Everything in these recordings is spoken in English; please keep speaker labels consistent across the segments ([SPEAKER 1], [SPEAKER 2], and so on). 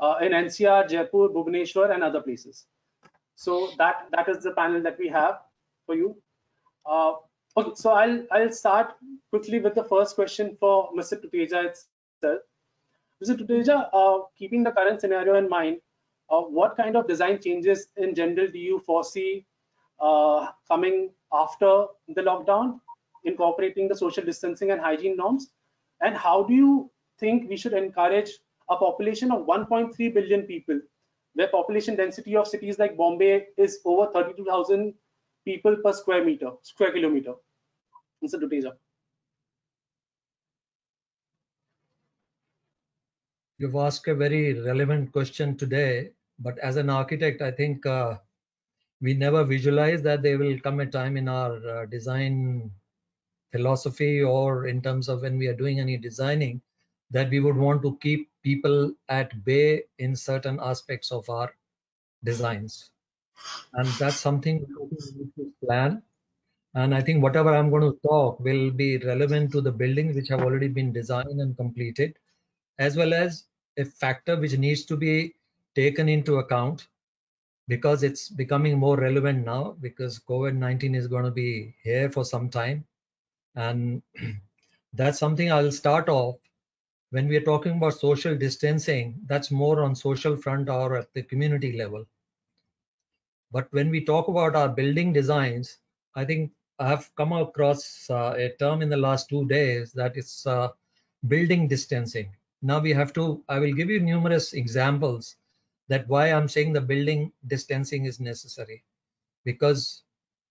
[SPEAKER 1] uh, in NCR, Jaipur, Bhubaneswar, and other places. So that that is the panel that we have for you. Uh, okay, so I'll I'll start quickly with the first question for Mr. Tuteja itself. Mr. Tuteja, uh, keeping the current scenario in mind, uh, what kind of design changes in general do you foresee uh, coming after the lockdown, incorporating the social distancing and hygiene norms? And how do you think we should encourage a population of 1.3 billion people, where population density of cities like Bombay is over 32,000 people per square meter, square kilometer? Mr. Tuteja.
[SPEAKER 2] You've asked a very relevant question today, but as an architect, I think uh, we never visualize that there will come a time in our uh, design philosophy or in terms of when we are doing any designing that we would want to keep people at bay in certain aspects of our designs. And that's something we need to plan. And I think whatever I'm going to talk will be relevant to the buildings which have already been designed and completed, as well as a factor which needs to be taken into account because it's becoming more relevant now because COVID-19 is going to be here for some time. And that's something I'll start off when we are talking about social distancing, that's more on social front or at the community level. But when we talk about our building designs, I think I have come across uh, a term in the last two days that is uh, building distancing. Now we have to, I will give you numerous examples that why I'm saying the building distancing is necessary. Because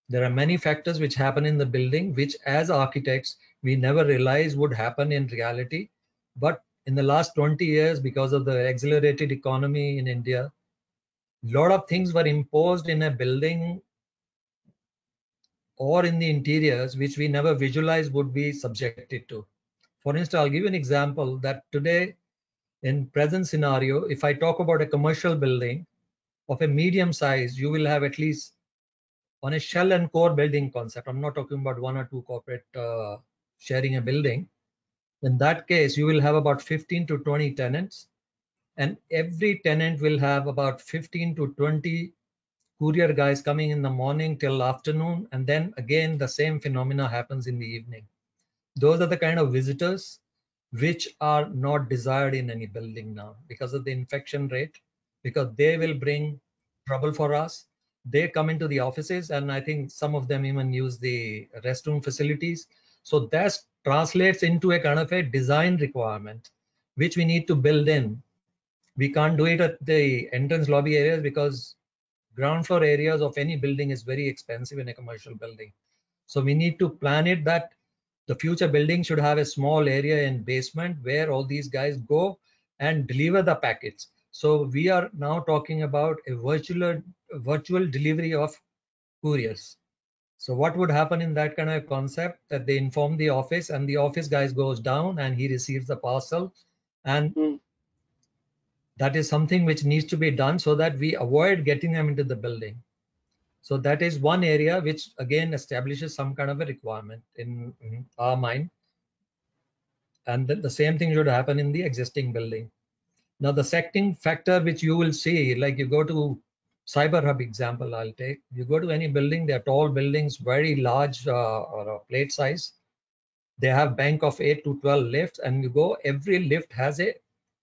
[SPEAKER 2] there are many factors which happen in the building, which as architects, we never realize would happen in reality but in the last 20 years, because of the accelerated economy in India, a lot of things were imposed in a building or in the interiors, which we never visualized would be subjected to. For instance, I'll give you an example that today, in present scenario, if I talk about a commercial building of a medium size, you will have at least on a shell and core building concept. I'm not talking about one or two corporate uh, sharing a building in that case, you will have about 15 to 20 tenants and every tenant will have about 15 to 20 courier guys coming in the morning till afternoon. And then again, the same phenomena happens in the evening. Those are the kind of visitors which are not desired in any building now because of the infection rate, because they will bring trouble for us. They come into the offices and I think some of them even use the restroom facilities. So that translates into a kind of a design requirement, which we need to build in. We can't do it at the entrance lobby areas because ground floor areas of any building is very expensive in a commercial building. So we need to plan it that the future building should have a small area in basement where all these guys go and deliver the packets. So we are now talking about a virtual virtual delivery of couriers. So what would happen in that kind of concept that they inform the office and the office guys goes down and he receives the parcel and mm. that is something which needs to be done so that we avoid getting them into the building. So that is one area which again establishes some kind of a requirement in, in our mind. And the same thing should happen in the existing building. Now the second factor which you will see, like you go to cyber hub example I'll take. You go to any building, they're tall buildings, very large uh, or plate size. They have bank of 8 to 12 lifts and you go, every lift has a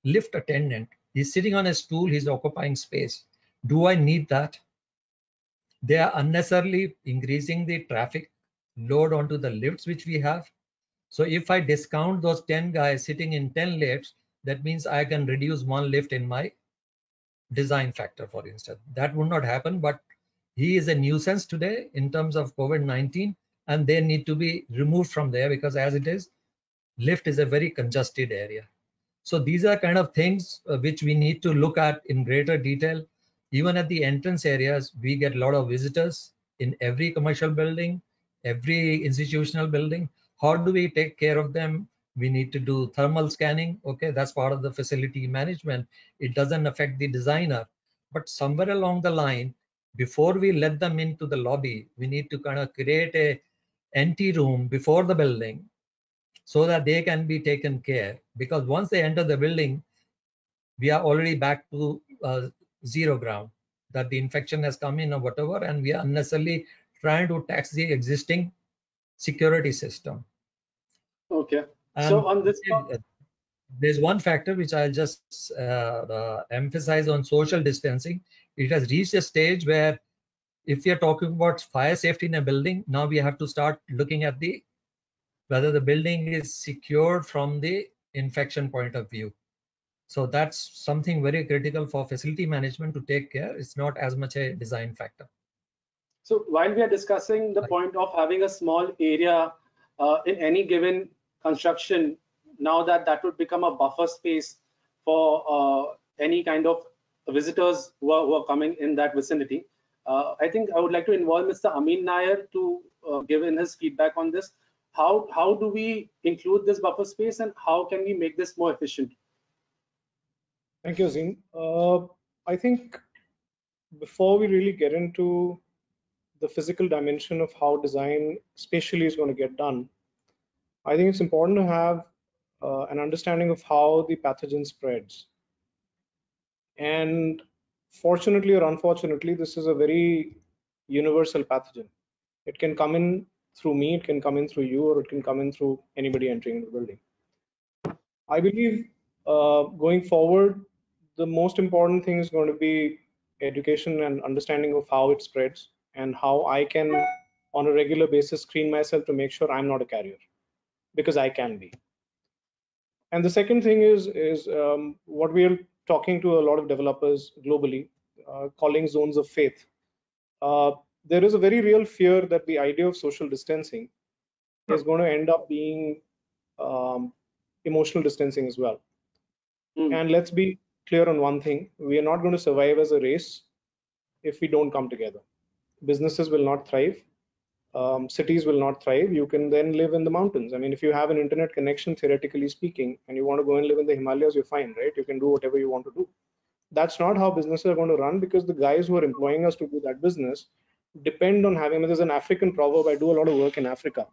[SPEAKER 2] lift attendant. He's sitting on a stool, he's occupying space. Do I need that? They are unnecessarily increasing the traffic load onto the lifts which we have. So if I discount those 10 guys sitting in 10 lifts, that means I can reduce one lift in my design factor, for instance. That would not happen, but he is a nuisance today in terms of COVID-19 and they need to be removed from there because as it is, lift is a very congested area. So these are kind of things uh, which we need to look at in greater detail. Even at the entrance areas, we get a lot of visitors in every commercial building, every institutional building. How do we take care of them we need to do thermal scanning okay that's part of the facility management it doesn't affect the designer but somewhere along the line before we let them into the lobby we need to kind of create a empty room before the building so that they can be taken care because once they enter the building we are already back to uh, zero ground that the infection has come in or whatever, and we are unnecessarily trying to tax the existing security system.
[SPEAKER 1] Okay. So on this,
[SPEAKER 2] there's one factor which I'll just uh, uh, emphasize on social distancing. It has reached a stage where if we are talking about fire safety in a building, now we have to start looking at the whether the building is secured from the infection point of view. So that's something very critical for facility management to take care. It's not as much a design factor.
[SPEAKER 1] So while we are discussing the point of having a small area uh, in any given construction, now that that would become a buffer space for uh, any kind of visitors who are, who are coming in that vicinity. Uh, I think I would like to involve Mr. Amin Nair to uh, give in his feedback on this. How how do we include this buffer space and how can we make this more efficient?
[SPEAKER 3] Thank you, Azim. Uh, I think before we really get into the physical dimension of how design spatially is going to get done, I think it's important to have uh, an understanding of how the pathogen spreads. And fortunately or unfortunately, this is a very universal pathogen. It can come in through me, it can come in through you, or it can come in through anybody entering the building. I believe uh, going forward, the most important thing is going to be education and understanding of how it spreads and how I can, on a regular basis, screen myself to make sure I'm not a carrier because I can be. And the second thing is is um, what we are talking to a lot of developers globally, uh, calling zones of faith. Uh, there is a very real fear that the idea of social distancing is going to end up being um, emotional distancing as well.
[SPEAKER 1] Hmm.
[SPEAKER 3] And let's be clear on one thing we are not going to survive as a race if we don't come together. Businesses will not thrive, um, cities will not thrive. You can then live in the mountains. I mean, if you have an internet connection, theoretically speaking, and you want to go and live in the Himalayas, you're fine, right? You can do whatever you want to do. That's not how businesses are going to run because the guys who are employing us to do that business depend on having. There's an African proverb. I do a lot of work in Africa,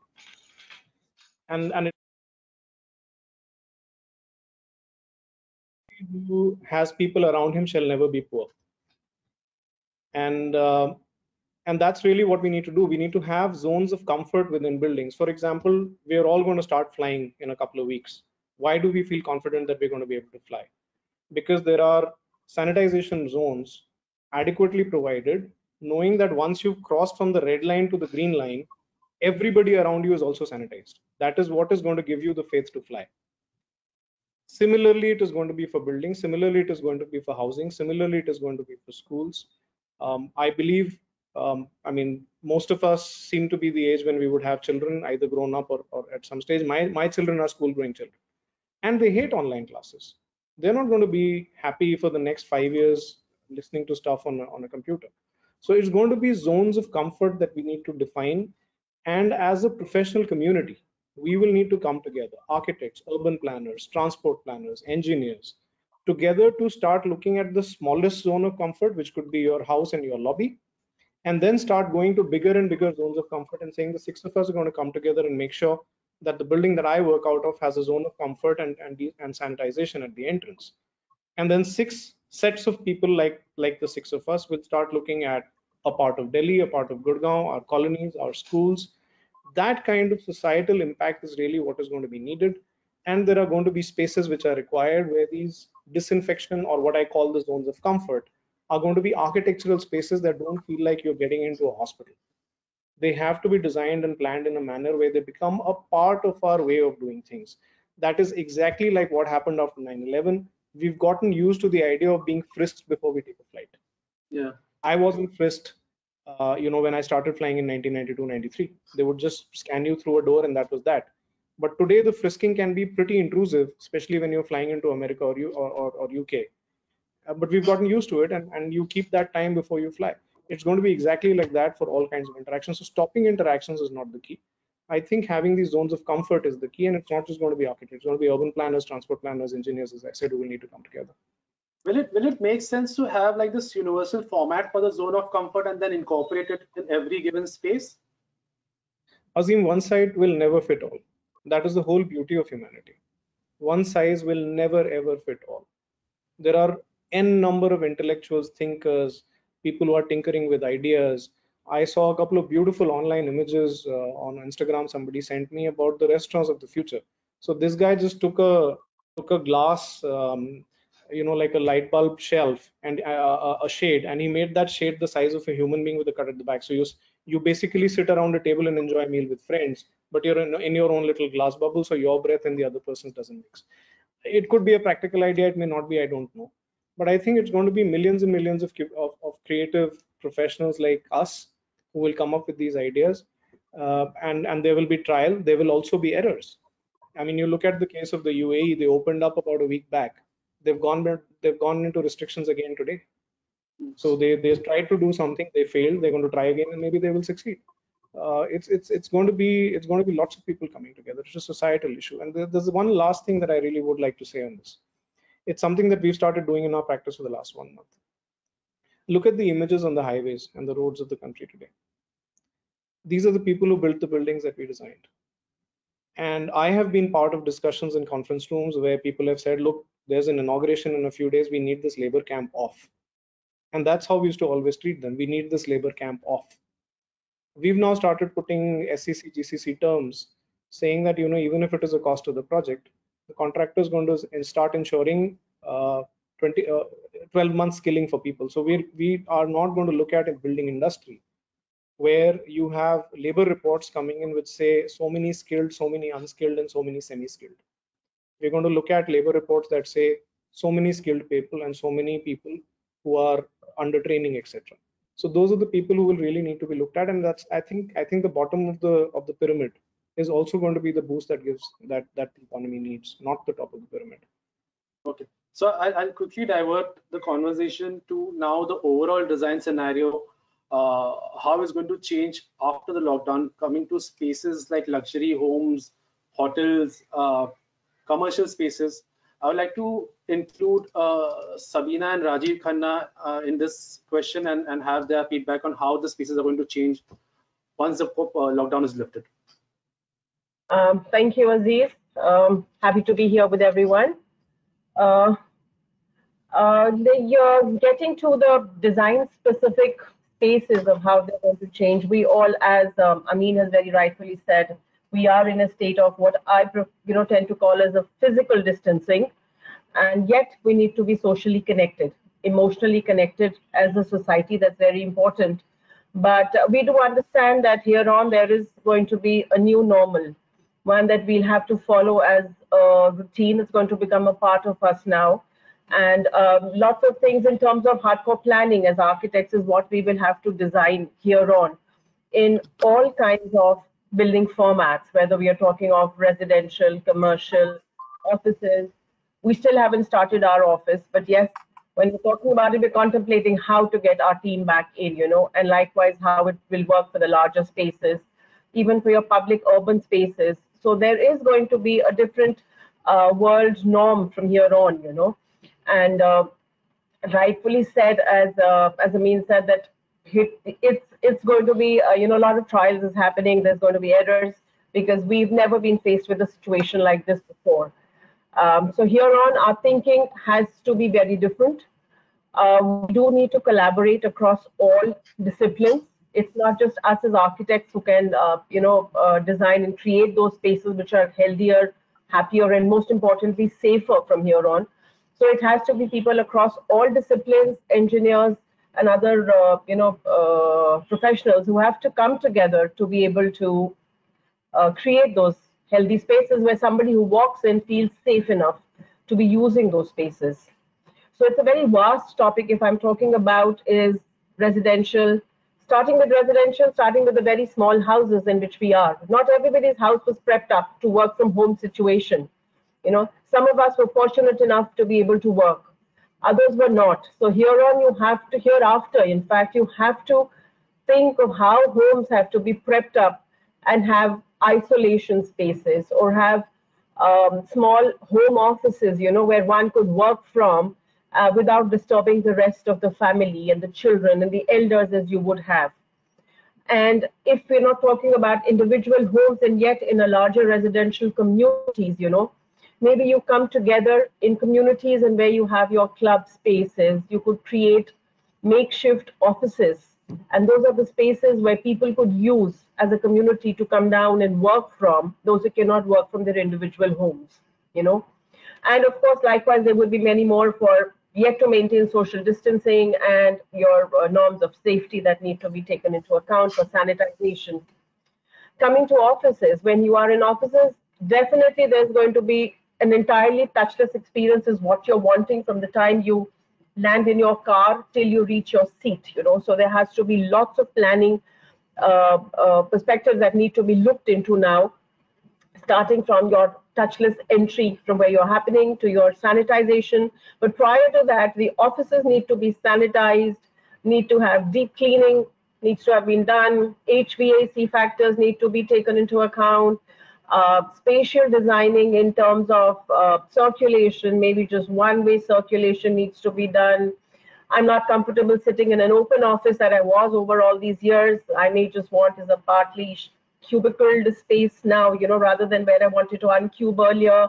[SPEAKER 3] and and it who has people around him shall never be poor and uh, and that's really what we need to do we need to have zones of comfort within buildings for example we are all going to start flying in a couple of weeks why do we feel confident that we're going to be able to fly because there are sanitization zones adequately provided knowing that once you've crossed from the red line to the green line everybody around you is also sanitized that is what is going to give you the faith to fly Similarly, it is going to be for buildings. Similarly, it is going to be for housing. Similarly, it is going to be for schools. Um, I believe, um, I mean, most of us seem to be the age when we would have children, either grown up or, or at some stage. My, my children are school going children, and they hate online classes. They're not going to be happy for the next five years listening to stuff on a, on a computer. So it's going to be zones of comfort that we need to define. And as a professional community, we will need to come together architects urban planners transport planners engineers together to start looking at the smallest zone of comfort which could be your house and your lobby and then start going to bigger and bigger zones of comfort and saying the six of us are going to come together and make sure that the building that i work out of has a zone of comfort and and, and sanitization at the entrance. And then six sets of people like like the six of us will start looking at a part of delhi a part of gurgaon our colonies our schools. That kind of societal impact is really what is going to be needed. And there are going to be spaces which are required where these disinfection or what i call the zones of comfort are going to be architectural spaces that don't feel like you're getting into a hospital. They have to be designed and planned in a manner where they become a part of our way of doing things. That is exactly like what happened after 9-11 we've gotten used to the idea of being frisked before we take a flight.
[SPEAKER 1] Yeah.
[SPEAKER 3] i wasn't frisked uh, you know when i started flying in 1992 93 they would just scan you through a door and that was that. But today the frisking can be pretty intrusive especially when you're flying into america or you or, or, or uk Uh, but we've gotten used to it and, and you keep that time before you fly it's going to be exactly like that for all kinds of interactions so stopping interactions is not the key i think having these zones of comfort is the key and it's not just going to be architects it's going to be urban planners transport planners engineers as i said who will need to come together
[SPEAKER 1] Will it will it make sense to have like this universal format for the zone of comfort and then incorporate it in every given space?
[SPEAKER 3] Azim, one size will never fit all. That is the whole beauty of humanity. One size will never ever fit all. there are n number of intellectuals thinkers people who are tinkering with ideas. I saw a couple of beautiful online images uh, on instagram. Somebody sent me about the restaurants of the future. So this guy just took a took a glass um, you know like a light bulb shelf and uh, a shade and he made that shade the size of a human being with a cut at the back. So you you basically sit around a table and enjoy a meal with friends but you're in, in your own little glass bubble so your breath and the other person's doesn't mix. It could be a practical idea it may not be i don't know but i think it's going to be millions and millions of, of, of creative professionals like us who will come up with these ideas. Uh, and and there will be trial. There will also be errors. I mean you look at the case of the uae they opened up about a week back. They've gone they've gone into restrictions again today. So they they tried to do something they failed they're going to try again and maybe they will succeed. Uh, it's it's it's going to be it's going to be lots of people coming together. It's a societal issue. And there's one last thing that i really would like to say on this it's something that we've started doing in our practice for the last one month. Look at the images on the highways and the roads of the country today. These are the people who built the buildings that we designed. And i have been part of discussions in conference rooms where people have said look there's an inauguration in a few days. We need this labor camp off. And that's how we used to always treat them. We need this labor camp off. We've now started putting SEC GCC terms saying that you know even if it is a cost of the project the contractor is going to start ensuring uh, 20 uh, 12 months skilling for people. So we we are not going to look at a building industry where you have labor reports coming in which say so many skilled so many unskilled and so many semi skilled we're going to look at labor reports that say so many skilled people and so many people who are under training etc so those are the people who will really need to be looked at and that's i think i think the bottom of the of the pyramid is also going to be the boost that gives that that the economy needs not the top of the pyramid.
[SPEAKER 1] Okay. So I'll, I'll quickly divert the conversation to now the overall design scenario. Uh, how it's going to change after the lockdown coming to spaces like luxury homes hotels uh, commercial spaces. I would like to include uh, Sabina and Rajiv Khanna uh, in this question and, and have their feedback on how the spaces are going to change once the uh, lockdown is lifted.
[SPEAKER 4] Um, thank you, Aziz. Um, happy to be here with everyone. Uh, uh, getting to the design specific spaces of how they're going to change. We all, as um, Amin has very rightfully said, we are in a state of what I you know tend to call as a physical distancing, and yet we need to be socially connected, emotionally connected as a society. That's very important. But we do understand that here on there is going to be a new normal, one that we'll have to follow as a routine. It's going to become a part of us now. And um, lots of things in terms of hardcore planning as architects is what we will have to design here on in all kinds of building formats, whether we are talking of residential, commercial, offices. We still haven't started our office, but yes, when we're talking about it, we're contemplating how to get our team back in, you know, and likewise how it will work for the larger spaces, even for your public urban spaces. So there is going to be a different uh, world norm from here on, you know, and uh, rightfully said, as uh, as Amin said, that it's it's going to be uh, you know a lot of trials is happening. There's going to be errors because we've never been faced with a situation like this before. Um, so here on our thinking has to be very different. Um, we do need to collaborate across all disciplines it's not just us as architects who can uh, you know uh, design and create those spaces which are healthier happier and most importantly safer from here on. So it has to be people across all disciplines engineers and other uh, you know uh, professionals who have to come together to be able to uh, create those healthy spaces where somebody who walks in feels safe enough to be using those spaces. So it's a very vast topic. If i'm talking about is residential starting with residential starting with the very small houses in which we are. Not everybody's house was prepped up to work from home situation. You know some of us were fortunate enough to be able to work. Others were not. So here on you have to, hereafter, in fact, you have to think of how homes have to be prepped up and have isolation spaces or have um, small home offices, you know, where one could work from uh, without disturbing the rest of the family and the children and the elders as you would have. And if we're not talking about individual homes and yet in a larger residential communities, you know, maybe you come together in communities and where you have your club spaces you could create makeshift offices and those are the spaces where people could use as a community to come down and work from those who cannot work from their individual homes you know and of course likewise there would be many more for yet to maintain social distancing and your uh, norms of safety that need to be taken into account for sanitization. Coming to offices when you are in offices definitely there's going to be an entirely touchless experience is what you're wanting from the time you land in your car till you reach your seat you know. So there has to be lots of planning uh, uh, perspectives that need to be looked into now starting from your touchless entry from where you're happening to your sanitization but prior to that the offices need to be sanitized need to have deep cleaning needs to have been done hvac factors need to be taken into account uh, spatial designing in terms of uh, circulation, maybe just one way circulation needs to be done. I'm not comfortable sitting in an open office that I was over all these years. I may just want is a partly cubicled space now, you know, rather than where I wanted to uncube earlier.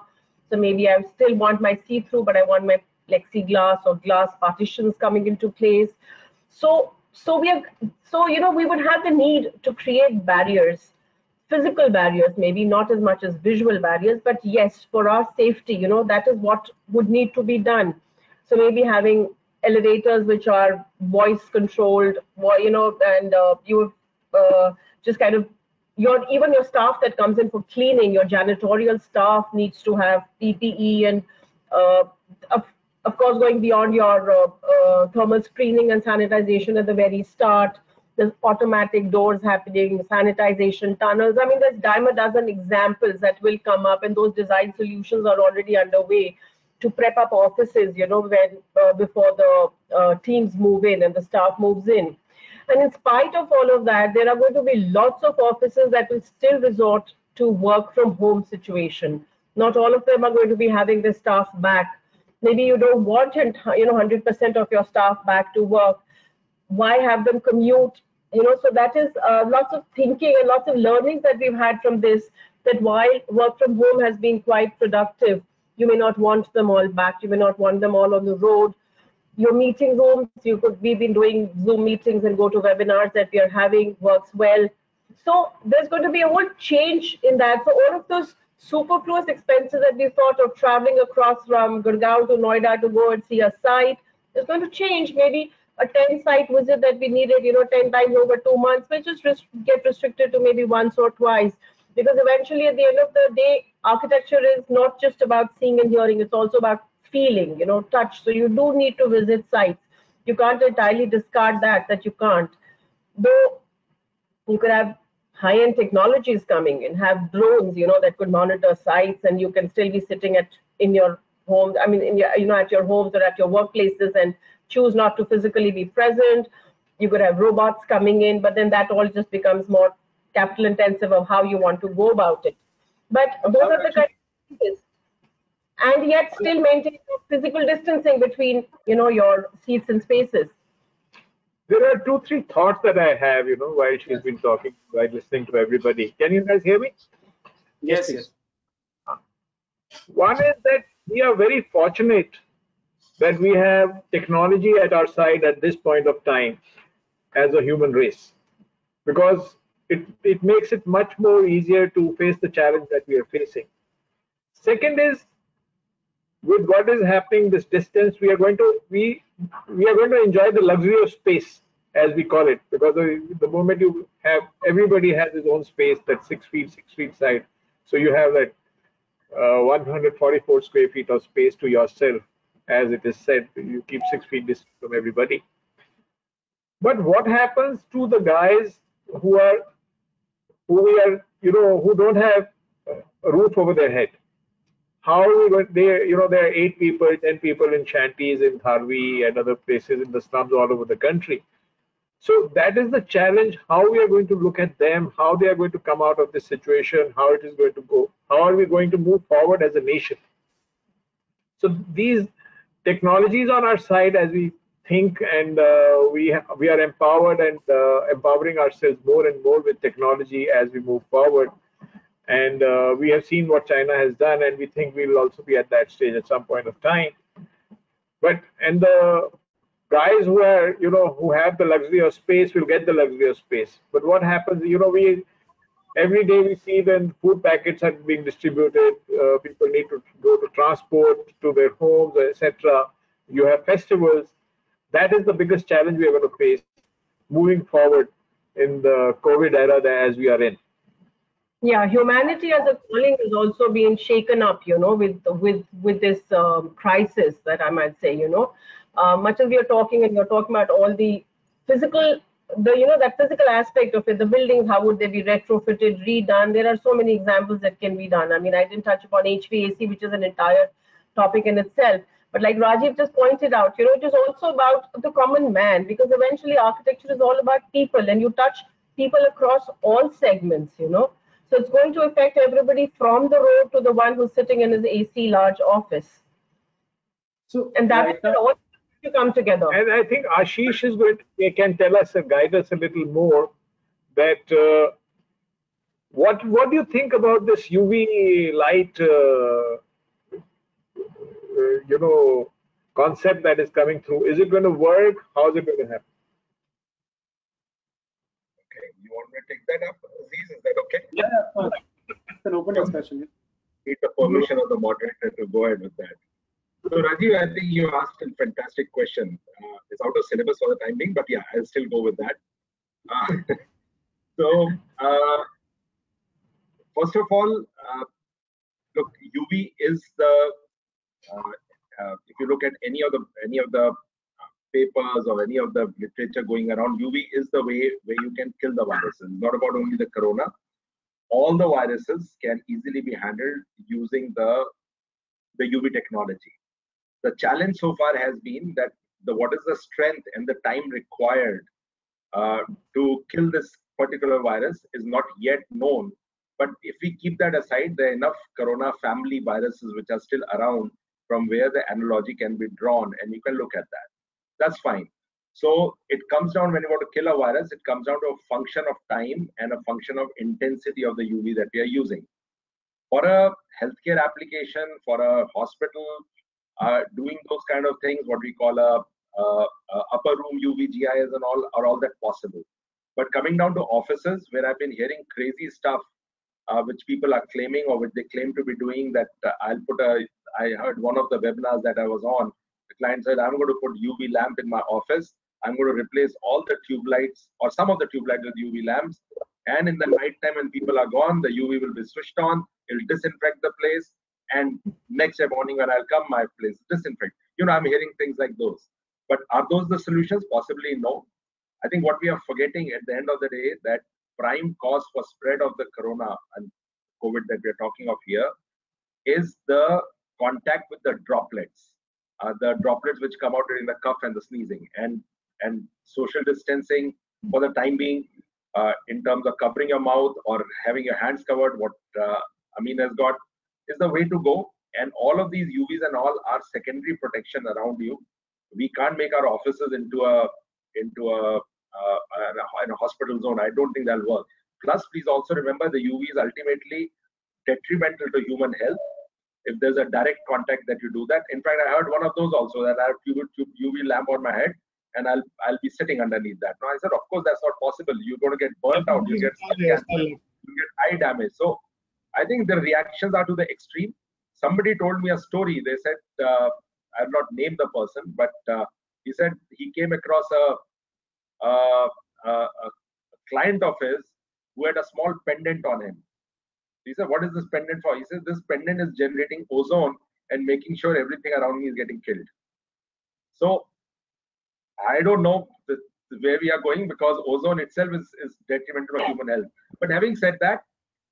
[SPEAKER 4] So maybe I still want my see-through, but I want my plexiglass or glass partitions coming into place. So, so we have, so you know, we would have the need to create barriers physical barriers, maybe not as much as visual barriers, but yes, for our safety, you know, that is what would need to be done. So maybe having elevators which are voice controlled, you know, and uh, you uh, just kind of your even your staff that comes in for cleaning, your janitorial staff needs to have PPE and uh, of, of course going beyond your uh, uh, thermal screening and sanitization at the very start there's automatic doors happening, sanitization tunnels. I mean, there's dime a dozen examples that will come up, and those design solutions are already underway to prep up offices, you know, when uh, before the uh, teams move in and the staff moves in. And in spite of all of that, there are going to be lots of offices that will still resort to work from home situation. Not all of them are going to be having their staff back. Maybe you don't want, you know, 100% of your staff back to work. Why have them commute you know so that is uh, lots of thinking and lots of learnings that we've had from this that while work from home has been quite productive you may not want them all back you may not want them all on the road your meeting rooms. You could we've been doing zoom meetings and go to webinars that we are having works well. So there's going to be a whole change in that. So all of those superfluous expenses that we thought of traveling across from gurgaon to noida to go and see a site is going to change. Maybe a 10 site visit that we needed, you know, 10 times over two months, we just rest get restricted to maybe once or twice. Because eventually, at the end of the day, architecture is not just about seeing and hearing, it's also about feeling, you know, touch. So you do need to visit sites. You can't entirely discard that, that you can't. Though you could have high-end technologies coming in, have drones, you know, that could monitor sites and you can still be sitting at in your home, I mean, in your, you know, at your homes or at your workplaces and choose not to physically be present. You could have robots coming in, but then that all just becomes more capital intensive of how you want to go about it. But those are the kind of things. And yet still maintain physical distancing between, you know, your seats and spaces.
[SPEAKER 5] There are two, three thoughts that I have, you know, while she's been talking, while listening to everybody. Can you guys hear me?
[SPEAKER 1] Yes, yes.
[SPEAKER 5] One is that we are very fortunate that we have technology at our side at this point of time as a human race because it, it makes it much more easier to face the challenge that we are facing. Second is with what is happening this distance we are going to we we are going to enjoy the luxury of space as we call it because the, the moment you have everybody has his own space that's six feet six feet side so you have that uh, 144 square feet of space to yourself as it is said, you keep six feet distance from everybody. But what happens to the guys who are, who we are, you know, who don't have a roof over their head? How are we going? They, you know, there are eight people, ten people in shanties in Dharavi and other places in the slums all over the country. So that is the challenge. How we are going to look at them, how they are going to come out of this situation, how it is going to go, how are we going to move forward as a nation. So these technologies on our side as we think and uh, we we are empowered and uh, empowering ourselves more and more with technology as we move forward And uh, we have seen what China has done, and we think we will also be at that stage at some point of time. But and the guys who are you know who have the luxury of space will get the luxury of space. But what happens? You know, we every day we see when food packets are being distributed, uh, people need to go to transport to their homes, etc. You have festivals. That is the biggest challenge we are going to face moving forward in the COVID era that as we are in.
[SPEAKER 4] Yeah, humanity as a calling is also being shaken up, you know, with with with this um, crisis that I might say, you know, uh, much as we are talking and you're talking about all the physical, the you know that physical aspect of it, the buildings, how would they be retrofitted, redone? There are so many examples that can be done. I mean, I didn't touch upon HVAC, which is an entire topic in itself. But like Rajiv just pointed out, you know, it is also about the common man because eventually architecture is all about people, and you touch people across all segments, you know so it's going to affect everybody from the road to the one who's sitting in his AC large office.
[SPEAKER 1] So
[SPEAKER 4] and that's right all to come together.
[SPEAKER 5] And I think Ashish is going to can tell us and guide us a little more that uh, what what do you think about this UV light uh, uh, you know concept that is coming through? Is it going to work? How is it going to happen?
[SPEAKER 6] You want me to take that up, Aziz? Is that okay?
[SPEAKER 1] Yeah, it's an open discussion.
[SPEAKER 6] Need the permission of the moderator to go ahead with that. So Rajiv, I think you asked a fantastic question. Uh, it's out of syllabus for the time being, but yeah, I'll still go with that. Uh, so uh, first of all, uh, look, UV is the uh, uh, if you look at any of the any of the papers or any of the literature going around, UV is the way where you can kill the viruses. Not about only the corona. All the viruses can easily be handled using the, the UV technology. The challenge so far has been that the what is the strength and the time required uh, to kill this particular virus is not yet known. But if we keep that aside, there are enough corona family viruses which are still around from where the analogy can be drawn, and you can look at that that's fine. So it comes down when you want to kill a virus, it comes down to a function of time and a function of intensity of the UV that we are using. For a healthcare application, for a hospital, uh, doing those kind of things, what we call a, a, a upper room UVGIs and all are all that possible. But coming down to offices, where I've been hearing crazy stuff, uh, which people are claiming or which they claim to be doing, that uh, I'll put a. I heard one of the webinars that I was on the client said, I'm going to put UV lamp in my office. I'm going to replace all the tube lights or some of the tube lights with UV lamps. And in the night time when people are gone, the UV will be switched on. It'll disinfect the place. And next day morning when I'll come, my place disinfect. You know, I'm hearing things like those. But are those the solutions? Possibly no. I think what we are forgetting at the end of the day that prime cause for spread of the corona and COVID that we're talking of here is the contact with the droplets uh, the droplets which come out during the cough and the sneezing. And and social distancing for the time being uh, in terms of covering your mouth or having your hands covered what uh, Amin has got is the way to go. And all of these UVs and all are secondary protection around you. We can't make our offices into a into a, uh, in a hospital zone. I don't think that'll work. Plus please also remember the UV is ultimately detrimental to human health if there's a direct contact that you do that. In fact, I heard one of those also that I have UV lamp on my head and I'll I'll be sitting underneath that. No, I said, of course, that's not possible. You're going to get burnt out. You get you get eye damage. So I think the reactions are to the extreme. Somebody told me a story. They said uh, I'll not name the person, but uh, he said he came across a, a, a client of his who had a small pendant on him he said, What is this pendant for? He says, This pendant is generating ozone and making sure everything around me is getting killed. So I don't know the, where we are going because ozone itself is, is detrimental to human health. But having said that,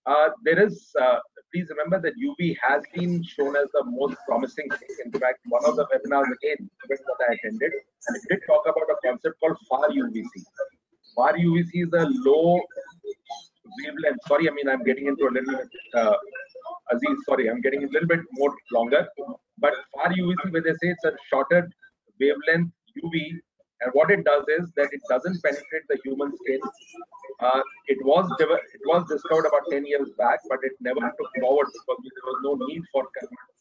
[SPEAKER 6] uh, there is, uh, please remember that UV has been shown as the most promising thing. In fact, one of the webinars again, that I attended, and it did talk about a concept called far UVC. Far UVC is a low wavelength. Sorry, I mean, I'm getting into a little bit, uh, Aziz, sorry, I'm getting a little bit more longer. But far UVC, where they say it's a shorter wavelength UV, And what it does is that it doesn't penetrate the human skin. Uh, it was it was discovered about 10 years back, but it never took forward because there was no need for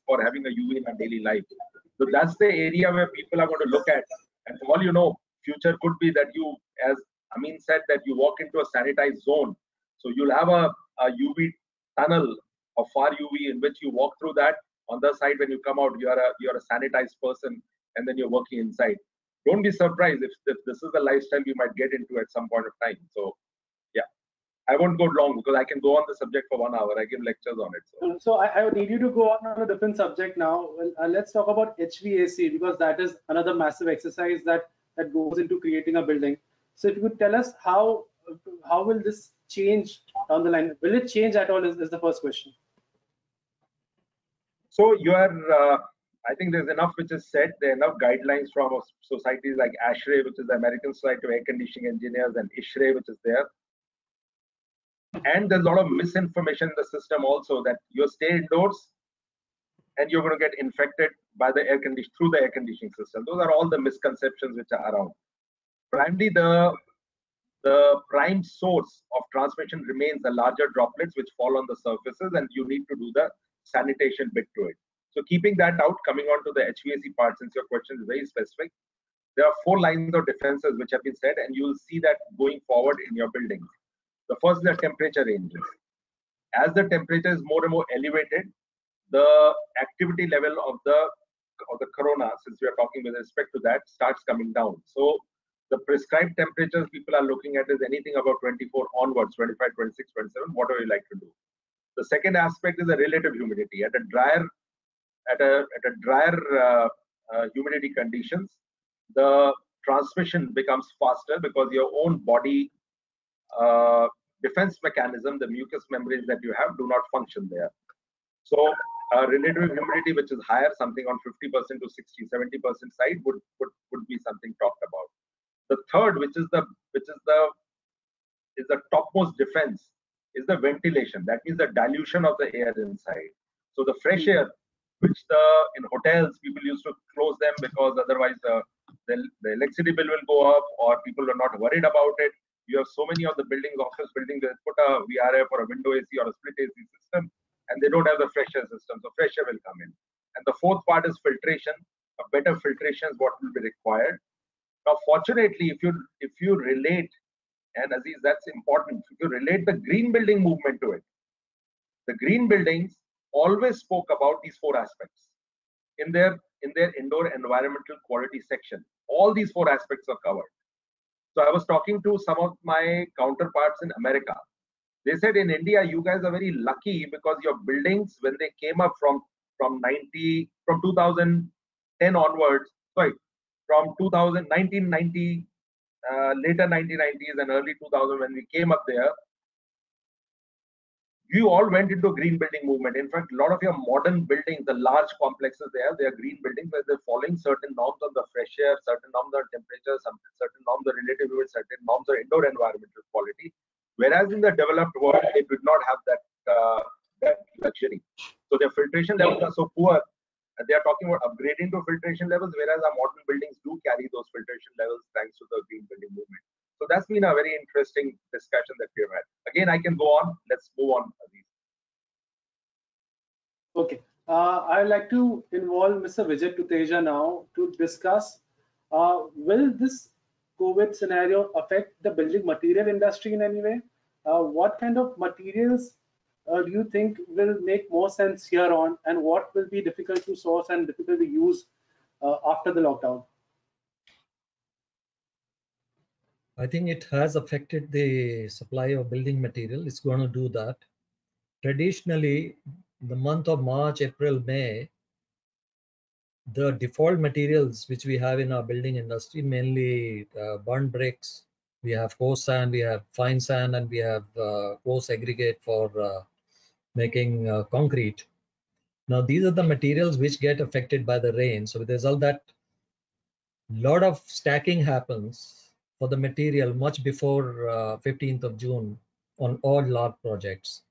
[SPEAKER 6] for having a UV in our daily life. So that's the area where people are going to look at. And all you know, future could be that you, as Amin said, that you walk into a sanitized zone. So you'll have a, a UV tunnel of far UV in which you walk through that. On the side, when you come out, you are a you are a sanitized person, and then you're working inside don't be surprised if, if this is the lifestyle you might get into at some point of time. So yeah, I won't go long because I can go on the subject for one hour. I give lectures on it.
[SPEAKER 1] So, so I, I would need you to go on on a different subject now. Well, uh, let's talk about HVAC because that is another massive exercise that that goes into creating a building. So if you could tell us how how will this change down the line? Will it change at all? Is, is the first question.
[SPEAKER 6] So you are uh, I think there's enough which is said. There are enough guidelines from societies like ASHRAE, which is the American Society of Air Conditioning Engineers, and ISHRAE, which is there. And there's a lot of misinformation in the system also that you stay indoors and you're going to get infected by the air condition through the air conditioning system. Those are all the misconceptions which are around. Primarily, the the prime source of transmission remains the larger droplets which fall on the surfaces, and you need to do the sanitation bit to it. So keeping that out, coming on to the HVAC part, since your question is very specific, there are four lines of defenses which have been said, and you will see that going forward in your buildings. The first is the temperature ranges. As the temperature is more and more elevated, the activity level of the of the corona, since we are talking with respect to that, starts coming down. So the prescribed temperatures people are looking at is anything about 24 onwards, 25, 26, 27, whatever you like to do. The second aspect is the relative humidity. At a drier at a, at a drier uh, uh, humidity conditions, the transmission becomes faster because your own body uh, defense mechanism, the mucous membranes that you have, do not function there. So relative humidity, which is higher, something on 50% to 60, 70% side, would, would would be something talked about. The third, which is the which is the is the topmost defense, is the ventilation. That means the dilution of the air inside. So the fresh hmm. air which the in hotels people used to close them because otherwise the, the, the electricity bill will go up or people are not worried about it. You have so many of the buildings, office buildings, that put a VRF or a window AC or a split AC system, and they don't have the fresh air system, so fresh air will come in. And the fourth part is filtration. A better filtration is what will be required. Now, fortunately, if you if you relate, and Aziz, that's important. If you relate the green building movement to it, the green buildings always spoke about these four aspects in their in their indoor environmental quality section all these four aspects are covered so i was talking to some of my counterparts in america they said in india you guys are very lucky because your buildings when they came up from from 90 from 2010 onwards sorry from 2000 1990 uh, later 1990s and early 2000 when we came up there you all went into green building movement. In fact, a lot of your modern buildings, the large complexes there, they are green buildings where they're following certain norms of the fresh air, certain norms on temperature, some, certain norms of relative humidity, certain norms of indoor environmental quality. Whereas in the developed world, they did not have that, uh, that luxury. So their filtration levels are so poor. They are talking about upgrading to filtration levels, whereas our modern buildings do carry those filtration levels thanks to the green building movement. So that's been a very interesting discussion that we have had. Again, I can go on. Let's move on.
[SPEAKER 1] Okay. Uh, I would like to involve Mr. Vijay Tuteja now to discuss uh, will this COVID scenario affect the building material industry in any way? Uh, what kind of materials uh, do you think will make more sense here on and what will be difficult to source and difficult to use uh, after the lockdown?
[SPEAKER 2] I think it has affected the supply of building material. It's going to do that. Traditionally, the month of March, April, May, the default materials which we have in our building industry, mainly uh, burnt bricks, we have coarse sand, we have fine sand, and we have uh, coarse aggregate for uh, making uh, concrete. Now, these are the materials which get affected by the rain. So, with the result that lot of stacking happens for the material much before uh, 15th of June on all large projects.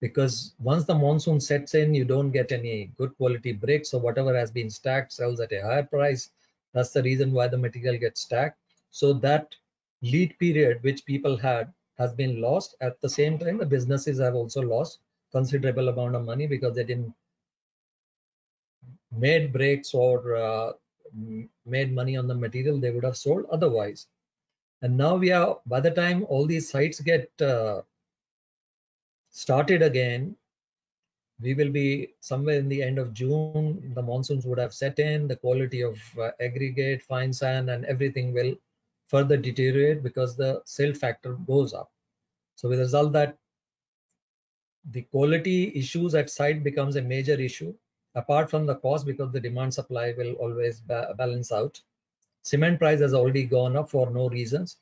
[SPEAKER 2] Because once the monsoon sets in, you don't get any good quality bricks. So whatever has been stacked sells at a higher price. That's the reason why the material gets stacked. So that lead period which people had has been lost. At the same time, the businesses have also lost considerable amount of money because they didn't made breaks or uh, made money on the material they would have sold otherwise. And now we are, by the time all these sites get uh, started again, we will be somewhere in the end of June, the monsoons would have set in, the quality of uh, aggregate, fine sand and everything will further deteriorate because the silt factor goes up. So with the result that the quality issues at site becomes a major issue apart from the cost because the demand supply will always ba balance out. Cement price has already gone up for no reasons.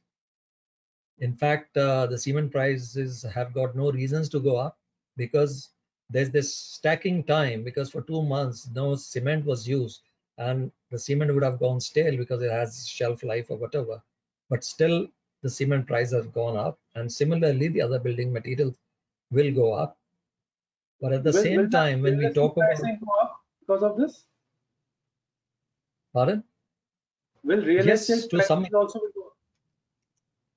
[SPEAKER 2] In fact, uh, the cement prices have got no reasons to go up because there's this stacking time because for two months no cement was used and the cement would have gone stale because it has shelf life or whatever. But still the cement price has gone up and similarly the other building materials will go up but at the
[SPEAKER 1] Will-
[SPEAKER 2] same
[SPEAKER 1] will
[SPEAKER 2] time, when we talk about,
[SPEAKER 1] go up because of this?
[SPEAKER 2] pardon?
[SPEAKER 1] Will real
[SPEAKER 2] Yes,
[SPEAKER 1] estate
[SPEAKER 2] to some-
[SPEAKER 1] also will go up?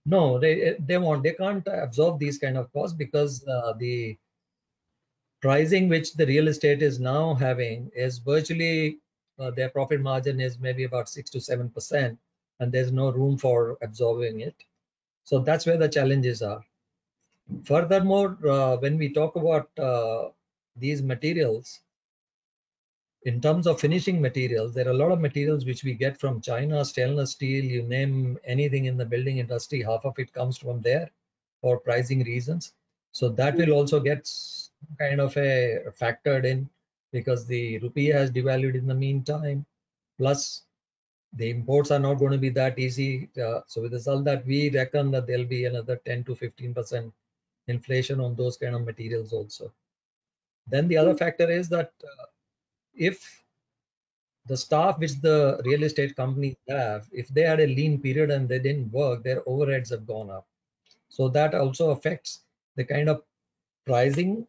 [SPEAKER 2] No, they they won't. They can't absorb these kind of costs because uh, the pricing which the real estate is now having is virtually uh, their profit margin is maybe about six to seven percent, and there's no room for absorbing it. So that's where the challenges are. Furthermore, uh, when we talk about uh, these materials, in terms of finishing materials, there are a lot of materials which we get from China, stainless steel, you name anything in the building industry, half of it comes from there for pricing reasons. So that will also get kind of a factored in because the rupee has devalued in the meantime. Plus, the imports are not going to be that easy. Uh, so with the result that we reckon that there'll be another 10 to 15 percent inflation on those kind of materials also. Then the other factor is that uh, if the staff which the real estate companies have, if they had a lean period and they didn't work, their overheads have gone up. So that also affects the kind of pricing,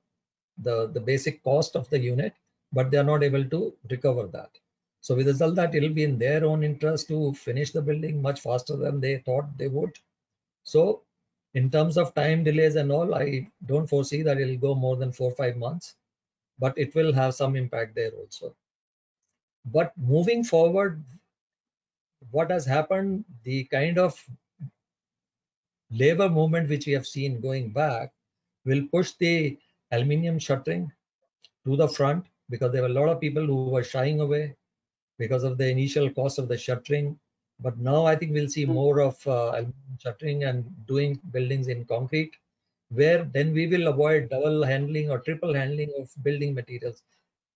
[SPEAKER 2] the, the basic cost of the unit, but they are not able to recover that. So with the result that it'll be in their own interest to finish the building much faster than they thought they would. So in terms of time delays and all, I don't foresee that it'll go more than four or five months, but it will have some impact there also. But moving forward, what has happened, the kind of labor movement which we have seen going back will push the aluminium shuttering to the front because there were a lot of people who were shying away because of the initial cost of the shuttering. But now I think we'll see more of uh, shuttering and doing buildings in concrete, where then we will avoid double handling or triple handling of building materials.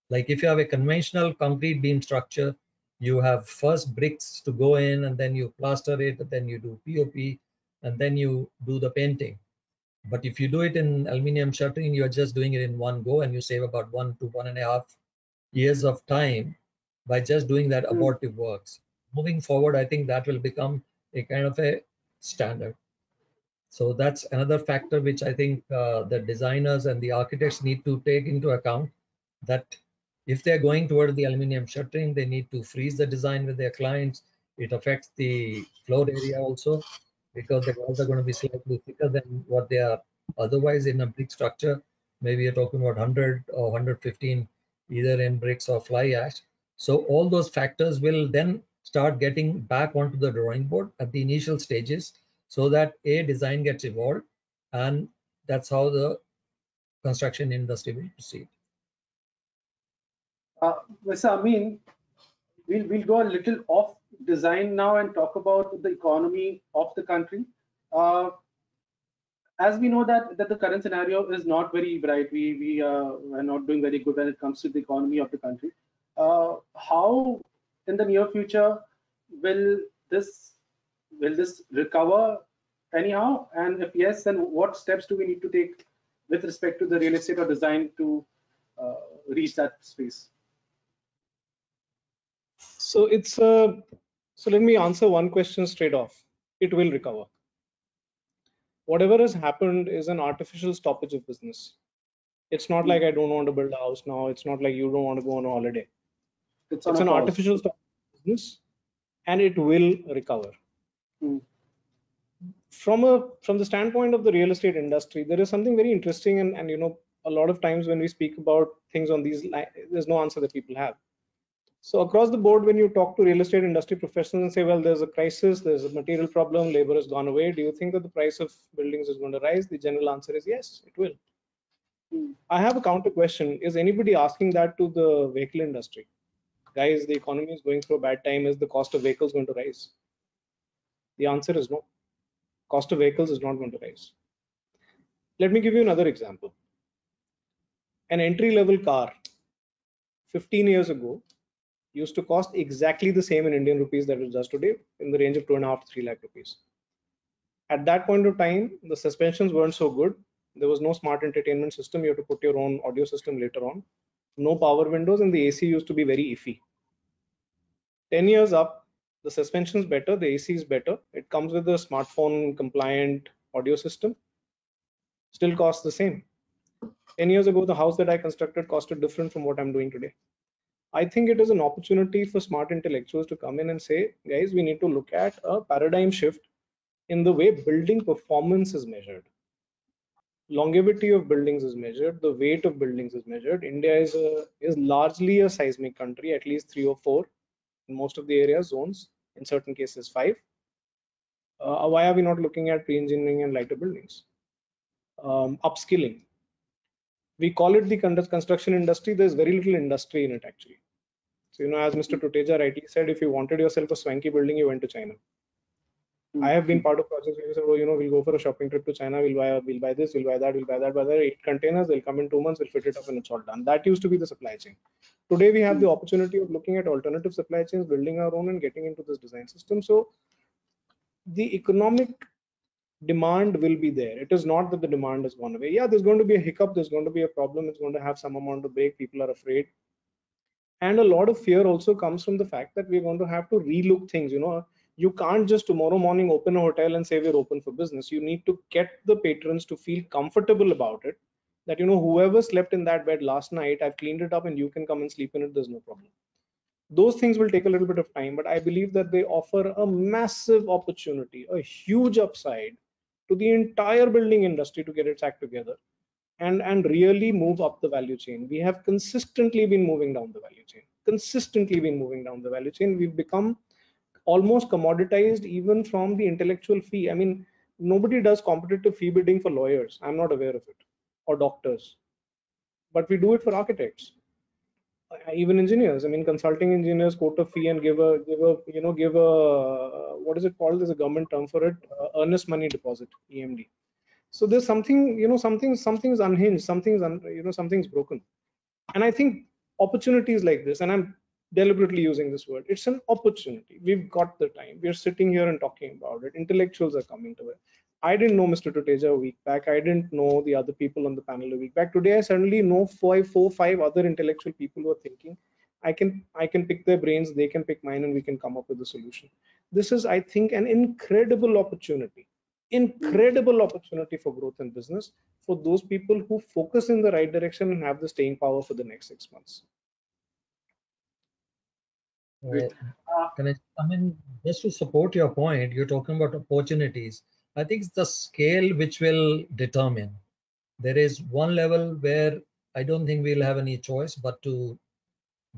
[SPEAKER 2] Like if you have a conventional concrete beam structure, you have first bricks to go in and then you plaster it, then you do POP, and then you do the painting. But if you do it in aluminium shuttering, you're just doing it in one go and you save about one to one and a half years of time by just doing that
[SPEAKER 1] Mm.
[SPEAKER 2] abortive works. Moving forward, I think that will become a kind of a standard. So that's another factor which I think uh, the designers and the architects need to take into account that if they're going toward the aluminium shuttering, they need to freeze the design with their clients. It affects the floor area also because the walls are going to be slightly thicker than what they are otherwise in a brick structure. Maybe you're talking about 100 or 115 either in bricks or fly ash. So all those factors will then start getting back onto the drawing board at the initial stages so that a design gets evolved and that's how the construction industry will proceed.
[SPEAKER 1] Uh, Mr. Amin, we'll, we'll go a little off design now and talk about the economy of the country. Uh, as we know that, that the current scenario is not very bright, we, we uh, are not doing very good when it comes to the economy of the country. Uh, how in the near future will this will this recover anyhow? And if yes, then what steps do we need to take with respect to the real estate or design to uh, reach that space?
[SPEAKER 3] So it's uh, so let me answer one question straight off. It will recover. Whatever has happened is an artificial stoppage of business. It's not like I don't want to build a house now. It's not like you don't want to go on a holiday.
[SPEAKER 1] It's,
[SPEAKER 3] It's an artificial of business, and it will recover.
[SPEAKER 1] Hmm.
[SPEAKER 3] From a from the standpoint of the real estate industry, there is something very interesting, and and you know, a lot of times when we speak about things on these, there's no answer that people have. So across the board, when you talk to real estate industry professionals and say, well, there's a crisis, there's a material problem, labor has gone away. Do you think that the price of buildings is going to rise? The general answer is yes, it will.
[SPEAKER 1] Hmm.
[SPEAKER 3] I have a counter question. Is anybody asking that to the vehicle industry? Guys, the economy is going through a bad time. Is the cost of vehicles going to rise? The answer is no. Cost of vehicles is not going to rise. Let me give you another example. An entry level car 15 years ago used to cost exactly the same in Indian rupees that it does today in the range of two and a half to three lakh rupees. At that point of time, the suspensions weren't so good. There was no smart entertainment system. You had to put your own audio system later on. No power windows, and the AC used to be very iffy. 10 years up, the suspension is better, the AC is better. It comes with a smartphone compliant audio system. Still costs the same. 10 years ago, the house that I constructed costed different from what I'm doing today. I think it is an opportunity for smart intellectuals to come in and say, guys, we need to look at a paradigm shift in the way building performance is measured. Longevity of buildings is measured, the weight of buildings is measured. India is a is largely a seismic country, at least three or four in most of the area zones, in certain cases five. Uh, why are we not looking at pre-engineering and lighter buildings? Um, upskilling. We call it the construction industry. There's very little industry in it actually. So you know, as Mr. Tuteja rightly said, if you wanted yourself a swanky building, you went to China. I have been hmm. part of projects where you said, oh, you know, we'll go for a shopping trip to China, we'll buy, we'll buy this, we'll buy that, we'll buy that, buy that, eight containers, they'll come in two months, we'll fit it up and it's all done. That used to be the supply chain. Today we have the hmm. opportunity of looking at alternative supply chains, building our own and getting into this design system. So the economic demand will be there. It is not that the demand has gone away. Yeah, there's going to be a hiccup, there's going to be a problem, it's going to have some amount of break, people are afraid. And a lot of fear also comes from the fact that we're going to have to relook things, you know, you can't just tomorrow morning open a hotel and say we're open for business. You need to get the patrons to feel comfortable about it that you know whoever slept in that bed last night i've cleaned it up and you can come and sleep in it there's no problem. Those things will take a little bit of time but i believe that they offer a massive opportunity a huge upside to the entire building industry to get its act together and and really move up the value chain. We have consistently been moving down the value chain consistently been moving down the value chain. We've become almost commoditized even from the intellectual fee. I mean, nobody does competitive fee bidding for lawyers. I'm not aware of it, or doctors, but we do it for architects, uh, even engineers. I mean, consulting engineers quote a fee and give a give a you know give a what is it called? There's a government term for it, uh, earnest money deposit (EMD). So there's something you know something something's unhinged, something's un, you know something's broken, and I think opportunities like this, and I'm deliberately using this word. It's an opportunity. We've got the time. We're sitting here and talking about it. Intellectuals are coming to it. I didn't know mr tuteja a week back. I didn't know the other people on the panel a week back. Today i suddenly know five four five other intellectual people who are thinking. I can i can pick their brains. They can pick mine and we can come up with a solution. This is i think an incredible opportunity. Incredible opportunity for growth and business for those people who focus in the right direction and have the staying power for the next six months
[SPEAKER 2] Uh, can I come in just to support your point? You're talking about opportunities. I think it's the scale which will determine. There is one level where I don't think we'll have any choice but to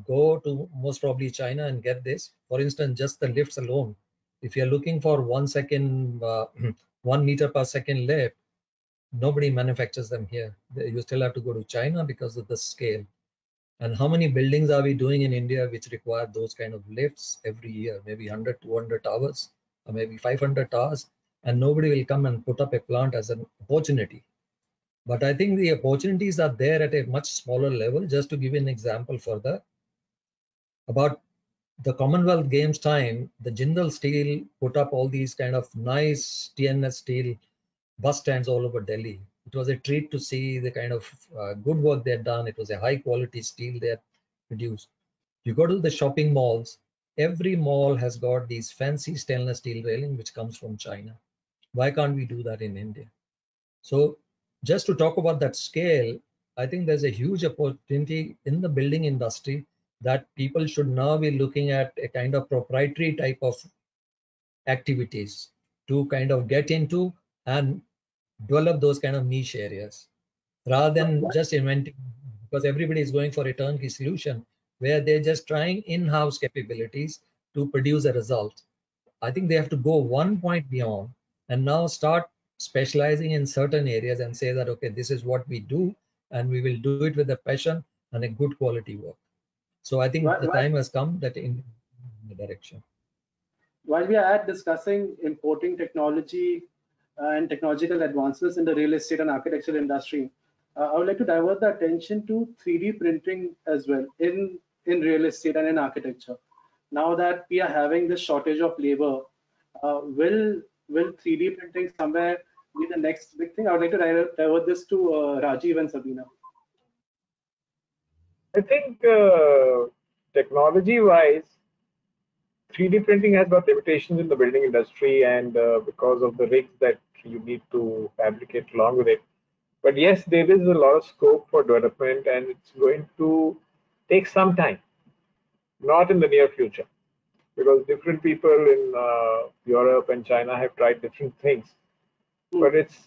[SPEAKER 2] go to most probably China and get this. For instance, just the lifts alone. If you're looking for one second, uh, one meter per second lift, nobody manufactures them here. You still have to go to China because of the scale. And how many buildings are we doing in India which require those kind of lifts every year? Maybe 100, 200 towers, or maybe 500 towers, and nobody will come and put up a plant as an opportunity. But I think the opportunities are there at a much smaller level. Just to give you an example further, about the Commonwealth Games time, the Jindal Steel put up all these kind of nice TNS steel bus stands all over Delhi it was a treat to see the kind of uh, good work they had done. It was a high quality steel they had produced. You go to the shopping malls, every mall has got these fancy stainless steel railing which comes from China. Why can't we do that in India? So just to talk about that scale, I think there's a huge opportunity in the building industry that people should now be looking at a kind of proprietary type of activities to kind of get into and develop those kind of niche areas rather than just inventing because everybody is going for a turnkey solution where they're just trying in-house capabilities to produce a result. I think they have to go one point beyond and now start specializing in certain areas and say that, okay, this is what we do and we will do it with a passion and a good quality work. So I think
[SPEAKER 1] Why-
[SPEAKER 2] the
[SPEAKER 1] why-
[SPEAKER 2] time has come that in the direction.
[SPEAKER 1] While we are at discussing importing technology and technological advances in the real estate and architectural industry, uh, I would like to divert the attention to 3D printing as well in, in real estate and in architecture. Now that we are having this shortage of labor, uh, will will 3D printing somewhere be the next big thing? I would like to divert divert this to uh, Rajiv and Sabina.
[SPEAKER 5] I think uh, technology-wise, 3D printing has got limitations in the building industry, and uh, because of the rigs that you need to fabricate along with it. But yes, there is a lot of scope for development, and it's going to take some time, not in the near future, because different people in uh, Europe and China have tried different things.
[SPEAKER 1] Hmm.
[SPEAKER 5] But it's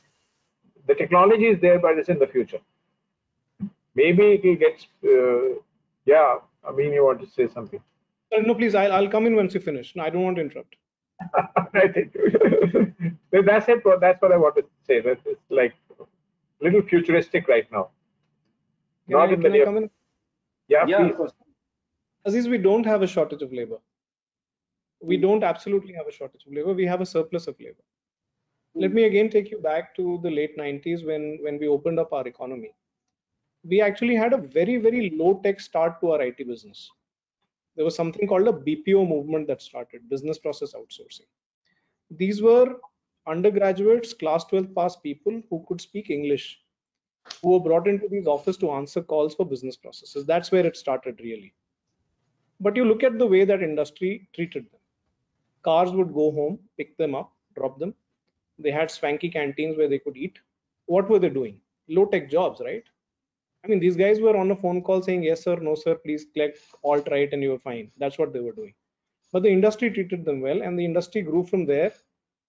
[SPEAKER 5] the technology is there, but it's in the future maybe it will get uh, yeah i mean you want to say something
[SPEAKER 3] no, please, I'll, I'll come in once you finish. No, I don't want to interrupt.
[SPEAKER 5] i think But that's it that's what i want to say that it's like a little futuristic right now
[SPEAKER 3] Can
[SPEAKER 5] not
[SPEAKER 3] I,
[SPEAKER 5] in the
[SPEAKER 3] I
[SPEAKER 5] near
[SPEAKER 3] come in?
[SPEAKER 5] yeah,
[SPEAKER 1] Yeah,
[SPEAKER 5] please.
[SPEAKER 1] of course.
[SPEAKER 3] Aziz, we don't have a shortage of labor. We hmm. don't absolutely have a shortage of labor. We have a surplus of labor. Hmm. Let me again take you back to the late 90s when, when we opened up our economy. We actually had a very, very low tech start to our IT business. There was something called a BPO movement that started, business process outsourcing. These were undergraduates, class 12 pass people who could speak English, who were brought into these office to answer calls for business processes. That's where it started really. But you look at the way that industry treated them. Cars would go home, pick them up, drop them. They had swanky canteens where they could eat. What were they doing? Low tech jobs, right? I mean, these guys were on a phone call saying, yes, sir, no, sir, please click alt right and you're fine. That's what they were doing. But the industry treated them well and the industry grew from there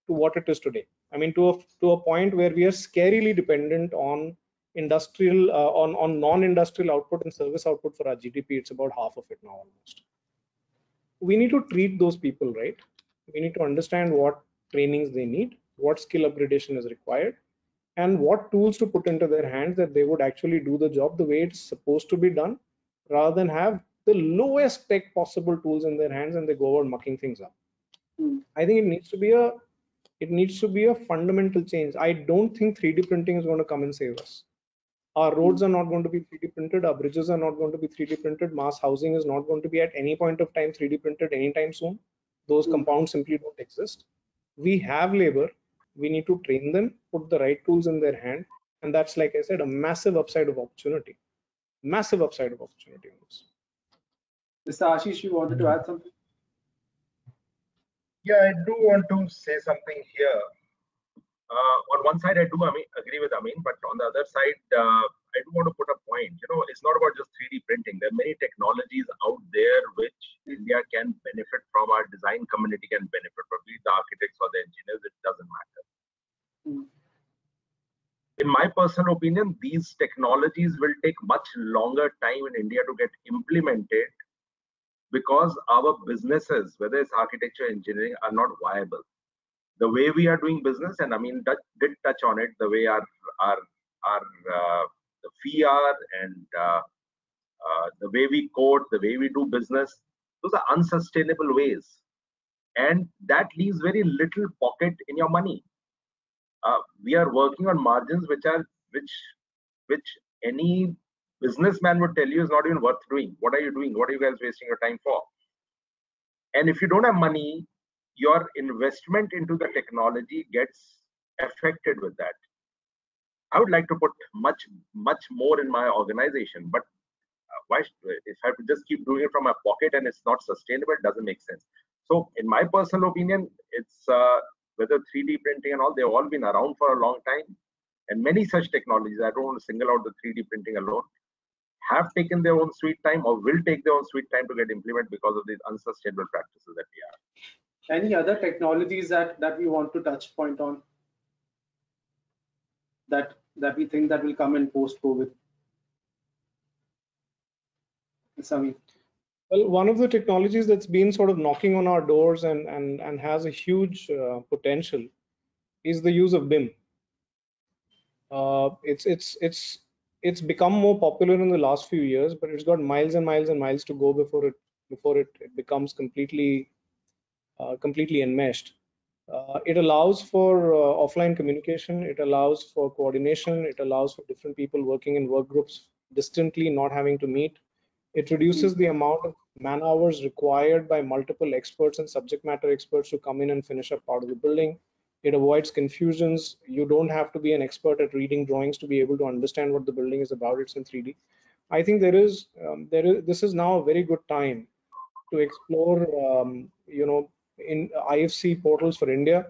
[SPEAKER 3] to what it is today. I mean, to a, to a point where we are scarily dependent on industrial, uh, on, on non-industrial output and service output for our GDP. It's about half of it now almost. We need to treat those people right. We need to understand what trainings they need, what skill upgradation is required, and what tools to put into their hands that they would actually do the job the way it's supposed to be done rather than have the lowest tech possible tools in their hands and they go out mucking things up
[SPEAKER 1] Hmm.
[SPEAKER 3] i think it needs to be a it needs to be a fundamental change. I don't think 3d printing is going to come and save us. Our roads are not going to be 3d printed. Our bridges are not going to be 3d printed. Mass housing is not going to be at any point of time 3d printed anytime soon. Those
[SPEAKER 1] Hmm.
[SPEAKER 3] compounds simply don't exist. We have labor. We need to train them put the right tools in their hand and that's like i said a massive upside of opportunity. Massive upside of opportunity on this.
[SPEAKER 1] Mr. Ashish, you wanted to add something?
[SPEAKER 6] Yeah, I do want to say something here. Uh, on one side, I do I mean, agree with Amin, but on the other side, uh, I do want to put a point. You know, it's not about just 3D printing. There are many technologies out there which India can benefit from. Our design community can benefit from. Be the architects or the engineers, it doesn't matter. In my personal opinion, these technologies will take much longer time in India to get implemented because our businesses, whether it's architecture, engineering, are not viable. The way we are doing business, and I mean, did touch on it, the way our our our uh, the fee are and uh, uh, the way we code, the way we do business, those are unsustainable ways, and that leaves very little pocket in your money. Uh, we are working on margins which are which which any businessman would tell you is not even worth doing. What are you doing? What are you guys wasting your time for? And if you don't have money, your investment into the technology gets affected with that. I would like to put much, much more in my organization, but uh, why? If I have to just keep doing it from my pocket and it's not sustainable, it doesn't make sense. So, in my personal opinion, it's uh, whether 3D printing and all, they've all been around for a long time, and many such technologies. I don't want to single out the 3D printing alone have taken their own sweet time or will take their own sweet time to get implemented because of these unsustainable practices that we have.
[SPEAKER 1] any other technologies that that we want to touch point on that that we think that will come in post COVID? Sami.
[SPEAKER 3] Well, one of the technologies that's been sort of knocking on our doors and and and has a huge uh, potential is the use of BIM. Uh, it's it's it's it's become more popular in the last few years, but it's got miles and miles and miles to go before it before it, it becomes completely uh, completely enmeshed. Uh, it allows for uh, offline communication. It allows for coordination. It allows for different people working in work groups distantly, not having to meet. It reduces the amount of man hours required by multiple experts and subject matter experts to come in and finish up part of the building. It avoids confusions. You don't have to be an expert at reading drawings to be able to understand what the building is about. It's in 3D. I think there is um, there is this is now a very good time to explore um, you know in IFC portals for India,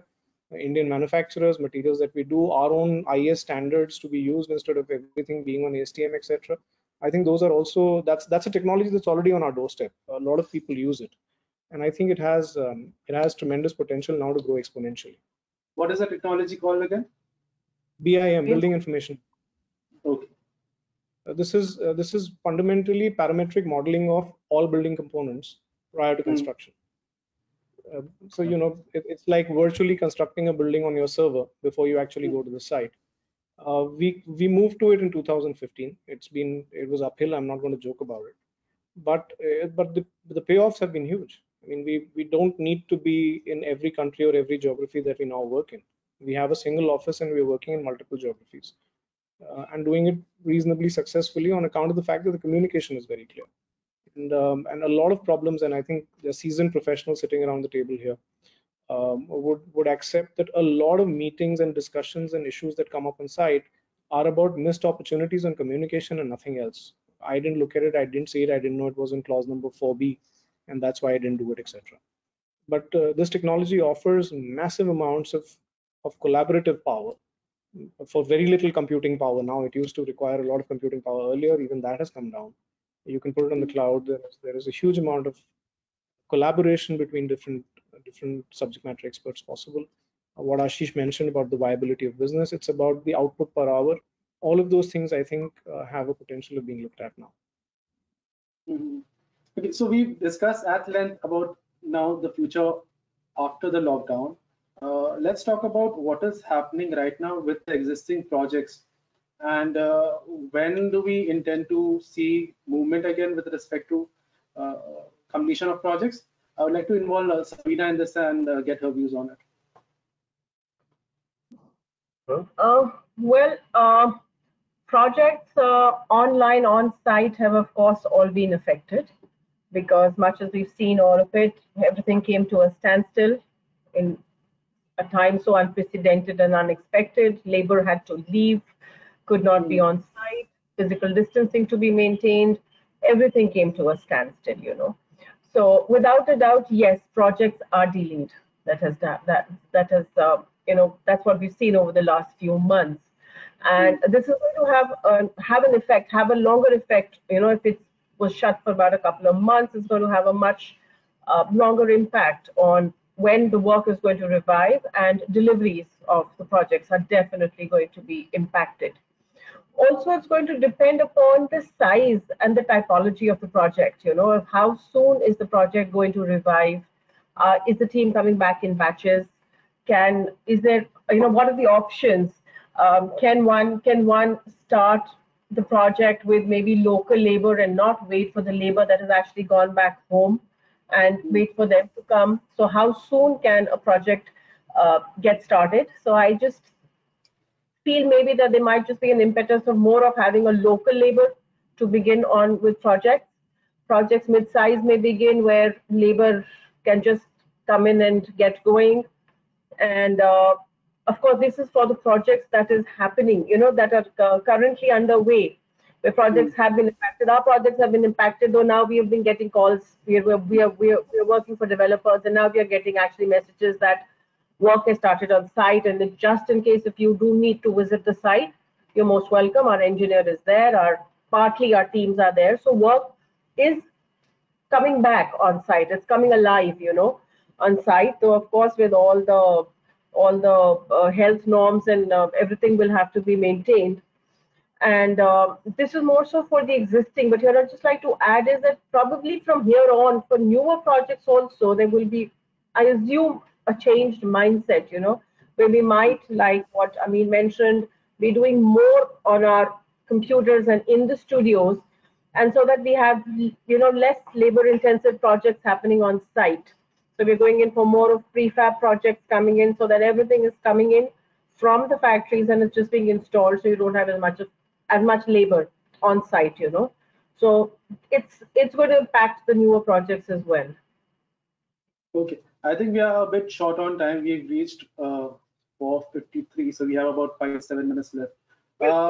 [SPEAKER 3] Indian manufacturers, materials that we do, our own IS standards to be used instead of everything being on ASTM, etc. I think those are also that's that's a technology that's already on our doorstep. A lot of people use it, and I think it has um, it has tremendous potential now to grow exponentially.
[SPEAKER 1] What is the technology called again?
[SPEAKER 3] BIM, Building Information.
[SPEAKER 1] Okay.
[SPEAKER 3] Uh, this is uh, this is fundamentally parametric modeling of all building components prior to
[SPEAKER 1] Hmm.
[SPEAKER 3] construction. Uh, so you know it, it's like virtually constructing a building on your server before you actually go to the site. Uh, we we moved to it in 2015. It's been it was uphill. I'm not going to joke about it, but uh, but the the payoffs have been huge. I mean we we don't need to be in every country or every geography that we now work in. We have a single office and we're working in multiple geographies uh, and doing it reasonably successfully on account of the fact that the communication is very clear. And um, and a lot of problems and i think the seasoned professionals sitting around the table here um, would would accept that a lot of meetings and discussions and issues that come up on site are about missed opportunities on communication and nothing else. I didn't look at it. I didn't see it. I didn't know it was in clause number 4b and that's why i didn't do it etc but uh, this technology offers massive amounts of of collaborative power. For very little computing power. Now it used to require a lot of computing power earlier. Even that has come down. You can put it on the cloud. There is, there is a huge amount of collaboration between different different subject matter experts possible. What ashish mentioned about the viability of business it's about the output per hour. All of those things i think uh, have a potential of being looked at now.
[SPEAKER 1] Mhm. Okay, so we've discussed at length about now the future after the lockdown. Uh, let's talk about what is happening right now with the existing projects and uh, when do we intend to see movement again with respect to uh, completion of projects. I would like to involve uh, Sabina in this and uh, get her views on it.
[SPEAKER 4] Uh, well, uh, projects uh, online, on site have of course all been affected because much as we've seen all of it, everything came to a standstill in a time so unprecedented and unexpected. Labor had to leave, could not be on site, physical distancing to be maintained. Everything came to a standstill, you know. So without a doubt, yes, projects are delayed. That has that that that has uh, you know that's what we've seen over the last few months, and this is going to have a, have an effect, have a longer effect. You know, if it was shut for about a couple of months, it's going to have a much uh, longer impact on when the work is going to revive and deliveries of the projects are definitely going to be impacted. Also, it's going to depend upon the size and the typology of the project. You know, how soon is the project going to revive? Uh, is the team coming back in batches? Can is there you know what are the options? Um, can one can one start the project with maybe local labor and not wait for the labor that has actually gone back home and wait for them to come? So how soon can a project uh, get started? So I just feel maybe that there might just be an impetus of more of having a local labor to begin on with projects. Projects mid-size may begin where labor can just come in and get going. And uh, of course, this is for the projects that is happening, you know, that are uh, currently underway, where projects have been impacted. Our projects have been impacted, though now we have been getting calls. We are, we are, we are, we are working for developers, and now we are getting actually messages that work has started on site. And just in case if you do need to visit the site, you're most welcome. Our engineer is there. Our partly our teams are there. So work is coming back on site. It's coming alive, you know. on site. So of course, with all the all the uh, health norms and uh, everything will have to be maintained. And uh, this is more so for the existing. But here I'd just like to add is that probably from here on, for newer projects also, there will be, I assume, a changed mindset. You know, where we might, like what Amin mentioned, be doing more on our computers and in the studios and so that we have you know less labor intensive projects happening on site so we're going in for more of prefab projects coming in so that everything is coming in from the factories and it's just being installed so you don't have as much of, as much labor on site you know. So it's it's going to impact the newer projects as well.
[SPEAKER 1] Okay. I think we are a bit short on time. We've reached uh 453 so we have about five seven minutes left. Uh,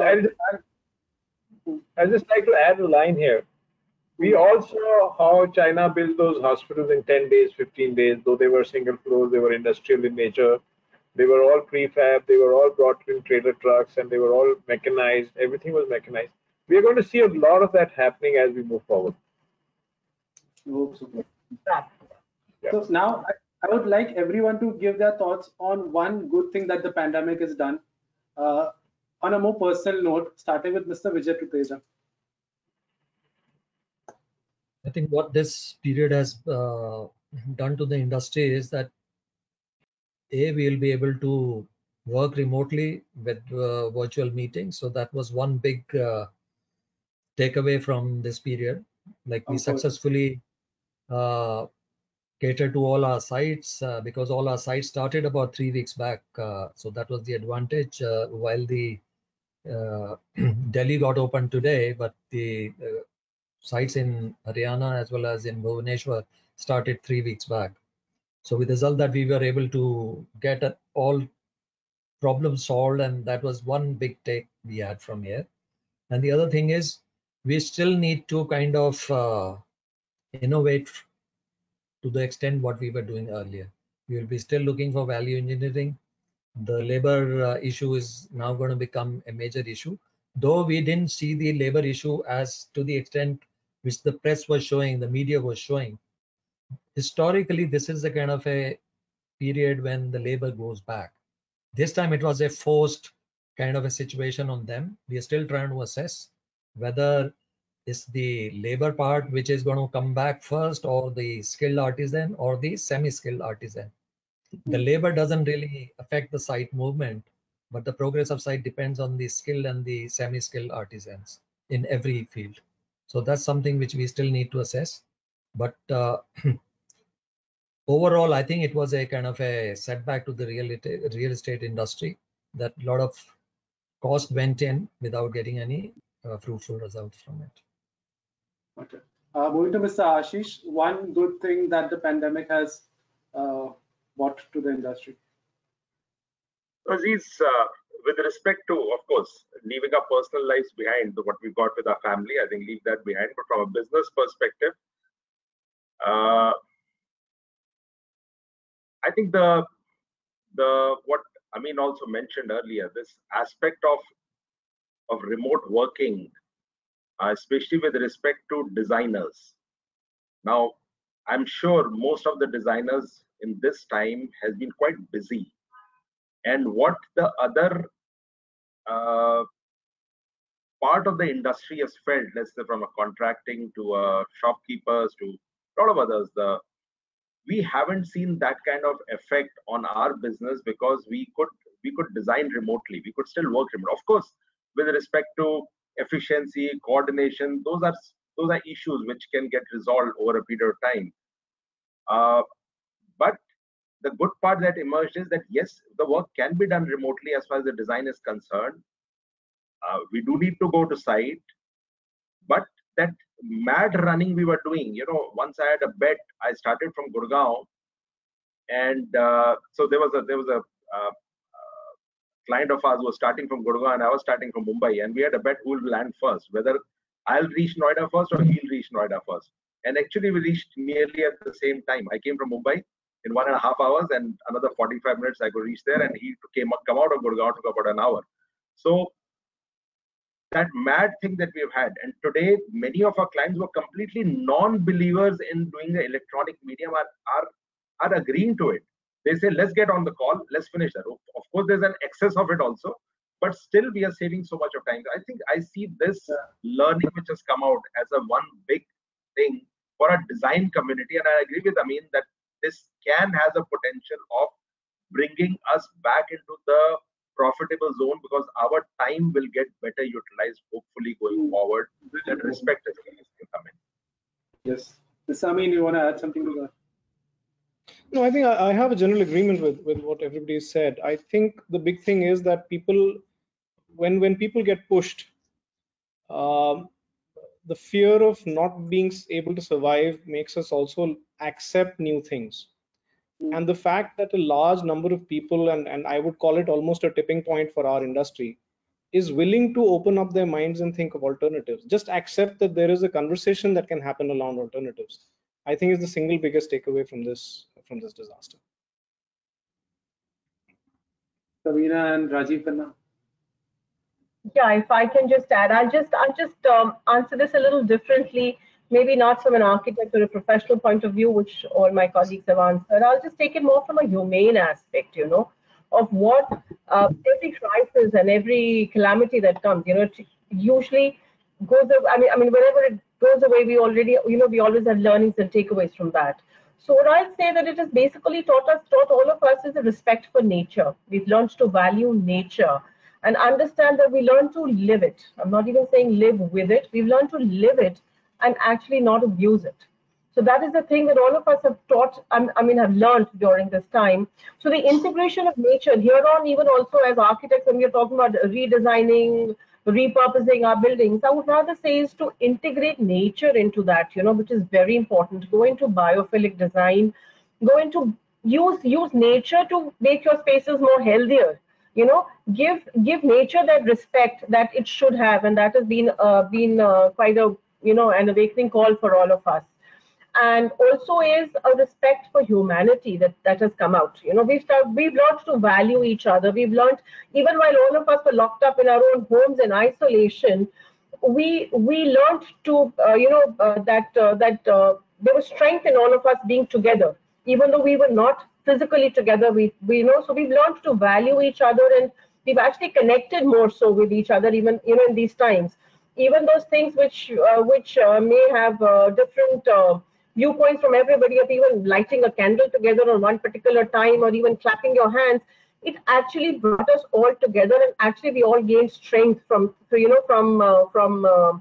[SPEAKER 5] I'd just like to add a line here. We all saw how China built those hospitals in 10 days, 15 days, though they were single floors, they were industrial in nature. They were all prefab, they were all brought in trailer trucks, and they were all mechanized. Everything was mechanized. We are going to see a lot of that happening as we move forward.
[SPEAKER 1] so. so now I, I, would like everyone to give their thoughts on one good thing that the pandemic has done. Uh, on a more personal note, starting with Mr. Vijay Tuteja.
[SPEAKER 2] I think what this period has uh, done to the industry is that a we will be able to work remotely with uh, virtual meetings. So that was one big uh, takeaway from this period. Like we successfully uh, cater to all our sites uh, because all our sites started about three weeks back. Uh, so that was the advantage. Uh, while the uh, Delhi got open today, but the uh, sites in Haryana as well as in Bhubaneswar started three weeks back. So with the result that we were able to get all problems solved, and that was one big take we had from here. And the other thing is we still need to kind of uh, innovate to the extent what we were doing earlier. We will be still looking for value engineering the labor uh, issue is now going to become a major issue though we didn't see the labor issue as to the extent which the press was showing the media was showing. Historically this is the kind of a period when the labor goes back. This time it was a forced kind of a situation on them. We are still trying to assess whether it's the labor part which is going to come back first or the skilled artisan or the semi-skilled artisan. The hmm. labor doesn't really affect the site movement, but the progress of site depends on the skilled and the semi-skilled artisans in every field. So that's something which we still need to assess. But uh, overall, I think it was a kind of a setback to the real estate, real estate industry that a lot of cost went in without getting any uh, fruitful results from it.
[SPEAKER 1] Okay. Uh, moving to Mr. Ashish, one good thing that the pandemic has uh, brought to the industry?
[SPEAKER 6] Aziz, uh, with respect to, of course, leaving our personal lives behind, what we've got with our family, I think leave that behind. But from a business perspective, uh, I think the the what Amin also mentioned earlier, this aspect of of remote working, uh, especially with respect to designers. Now, I'm sure most of the designers in this time has been quite busy. And what the other uh, part of the industry has felt, let's say from a contracting to a shopkeepers to a lot of others, the we haven't seen that kind of effect on our business because we could we could design remotely. We could still work remote. Of course, with respect to efficiency, coordination, those are those are issues which can get resolved over a period of time. Uh, but the good part that emerged is that yes, the work can be done remotely as far as the design is concerned. Uh, we do need to go to site, but that mad running we were doing, you know, once I had a bet, I started from Gurgaon, and uh, so there was a there was a uh, uh client of ours who was starting from Gurgaon and I was starting from Mumbai, and we had a bet who will land first, whether I'll reach Noida first or he'll reach Noida first. And actually, we reached nearly at the same time. I came from Mumbai in one and a half hours, and another 45 minutes I could reach there, and he came come out of Gurgaon took about an hour. So that mad thing that we've had, and today many of our clients were completely non-believers in doing the electronic medium are, are are agreeing to it. They say, let's get on the call, let's finish that. Of course, there's an excess of it also, but still we are saving so much of time. I think I see this learning which has come out as a one big thing for a design community. And I agree with Amin that this can has a potential of bringing us back into the profitable zone because our time will get better utilized hopefully going forward and respect is going to come in.
[SPEAKER 1] Yes. Mr. Amin, you want to add something to that?
[SPEAKER 3] No, I think I, I have a general agreement with, with what everybody said. I think the big thing is that people, when when people get pushed, um, the fear of not being able to survive makes us also accept new things. Hmm. And the fact that a large number of people, and, and I would call it almost a tipping point for our industry, is willing to open up their minds and think of alternatives. Just accept that there is a conversation that can happen around alternatives. I think is the single biggest takeaway from this from this disaster.
[SPEAKER 1] Sabina and Rajiv Khanna.
[SPEAKER 4] Yeah, if I can just add, I'll just I'll just um, answer this a little differently. Maybe not from an architect or a professional point of view, which all my colleagues have answered. I'll just take it more from a humane aspect, you know, of what uh, every crisis and every calamity that comes, you know, usually goes. I mean, I mean, whenever it goes away, we already, you know, we always have learnings and takeaways from that. So what I'd say that it has basically taught us, taught all of us is a respect for nature. We've learned to value nature and understand that we learn to live it. I'm not even saying live with it. We've learned to live it and actually not abuse it. So that is the thing that all of us have taught, I mean, have learned during this time. So the integration of nature here on, even also as architects, when we're talking about redesigning, repurposing our buildings, I would rather say is to integrate nature into that, you know, which is very important. Go into biophilic design, go into use use nature to make your spaces more healthier. You know, give give nature that respect that it should have, and that has been uh, been uh, quite a you know an awakening call for all of us. And also is a respect for humanity that that has come out. You know we've started, we've learned to value each other. We've learned even while all of us were locked up in our own homes in isolation we we learned to uh, you know uh, that uh, that uh, there was strength in all of us being together even though we were not physically together. We we know so we've learned to value each other and we've actually connected more so with each other even you know in these times. Even those things which uh, which uh, may have different viewpoints from everybody of even lighting a candle together on one particular time or even clapping your hands it actually brought us all together and actually we all gained strength from you know from uh, from uh,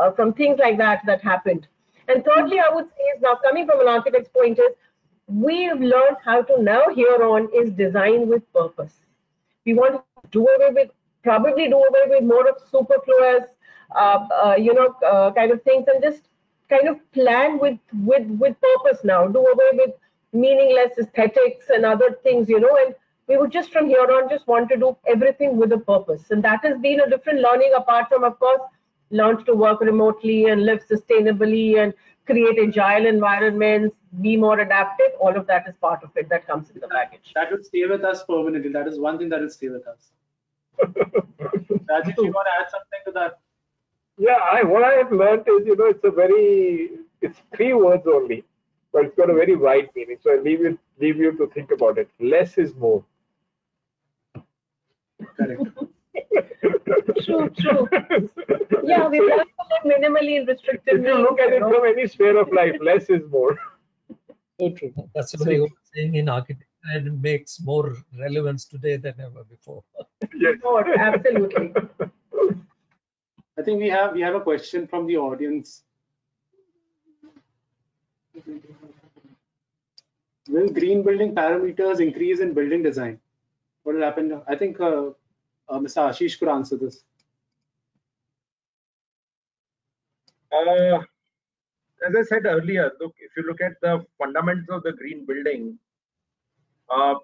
[SPEAKER 4] uh, from things like that that happened. And thirdly i would say is now coming from an architect's point is we've learned how to now here on is design with purpose. We want to do away with probably do away with more of superfluous uh, uh, you know uh, kind of things and just kind of plan with with with purpose now. Do away with meaningless aesthetics and other things you know and we would just from here on just want to do everything with a purpose. And that has been a different learning apart from of course learn to work remotely and live sustainably and create agile environments be more adaptive all of that is part of it that comes in the package
[SPEAKER 1] that will stay with us permanently that is one thing that will stay with us Rajiv, you want to add something to that
[SPEAKER 5] yeah, I, what I have learned is, you know, it's a very, it's three words only, but it's got a very wide meaning. So I leave you, leave you to think about it. Less is more.
[SPEAKER 1] Correct.
[SPEAKER 4] True, true. Yeah, we have to live minimally and restricted.
[SPEAKER 5] If you look at it from any sphere of life, less is more.
[SPEAKER 2] So true. That's what so, saying in architecture, and it makes more relevance today than ever before.
[SPEAKER 5] yes.
[SPEAKER 4] Oh, absolutely.
[SPEAKER 1] I think we have we have a question from the audience. Will green building parameters increase in building design? What will happen? I think uh, uh, Mr. Ashish could answer this.
[SPEAKER 6] Uh, as I said earlier, look, if you look at the fundamentals of the green building, uh,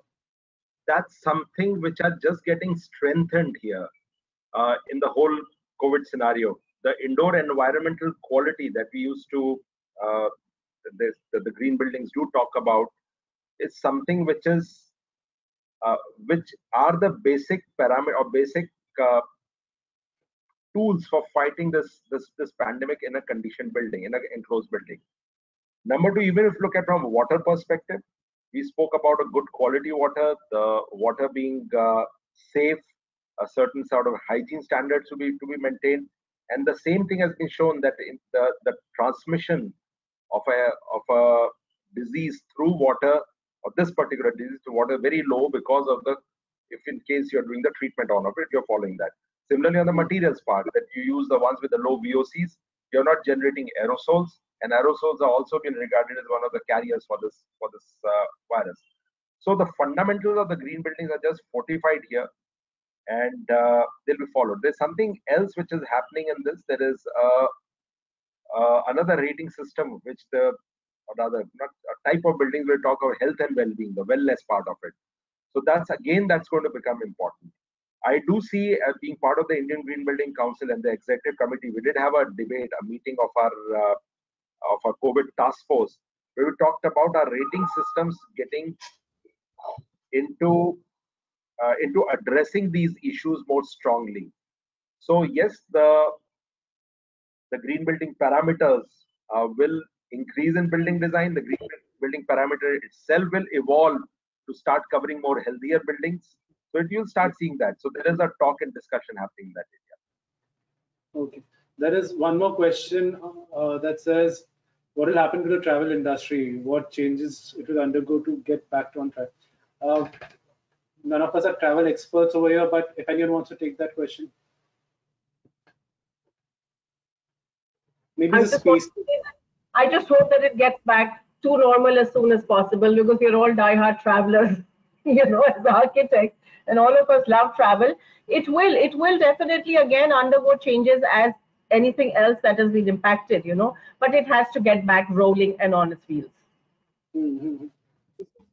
[SPEAKER 6] that's something which are just getting strengthened here uh, in the whole COVID scenario. The indoor environmental quality that we used to, uh, the, the green buildings do talk about, is something which is, which are the basic parameter or basic uh, tools for fighting this, this this pandemic in a conditioned building, in an enclosed building. Number two, even if you look at from water perspective, we spoke about a good quality water, the water being uh, safe, a certain sort of hygiene standards to be to be maintained, and the same thing has been shown that in the, the transmission of a of a disease through water or this particular disease to water very low because of the if in case you're doing the treatment on of it, you're following that. Similarly, on the materials part, that you use the ones with the low VOCs, you're not generating aerosols, and aerosols are also been regarded as one of the carriers for this for this uh, virus. So the fundamentals of the green buildings are just fortified here, and uh, they'll be followed. There's something else which is happening in this. There is uh, uh another rating system which the or rather not a type of buildings we talk about health and well-being, the wellness part of it. So that's again that's going to become important. I do see uh, being part of the Indian Green Building Council and the executive committee, we did have a debate, a meeting of our uh, of our COVID task force, where we talked about our rating systems getting into uh, into addressing these issues more strongly. So yes, the the green building parameters uh, will increase in building design. The green building parameter itself will evolve to start covering more healthier buildings. So you'll start seeing that. So there is a talk and discussion happening in that
[SPEAKER 1] area. Okay. There is one more question uh, that says, what will happen to the travel industry? What changes it will undergo to get back to on track? Uh, none of us are travel experts over here, but if anyone wants to take that question. Maybe the space.
[SPEAKER 4] I just hope that it gets back to normal as soon as possible because we're all die-hard travelers, you know, as architects, and all of us love travel. It will, it will definitely again undergo changes as anything else that has been impacted, you know, but it has to get back rolling and on its wheels.
[SPEAKER 3] Mm-hmm.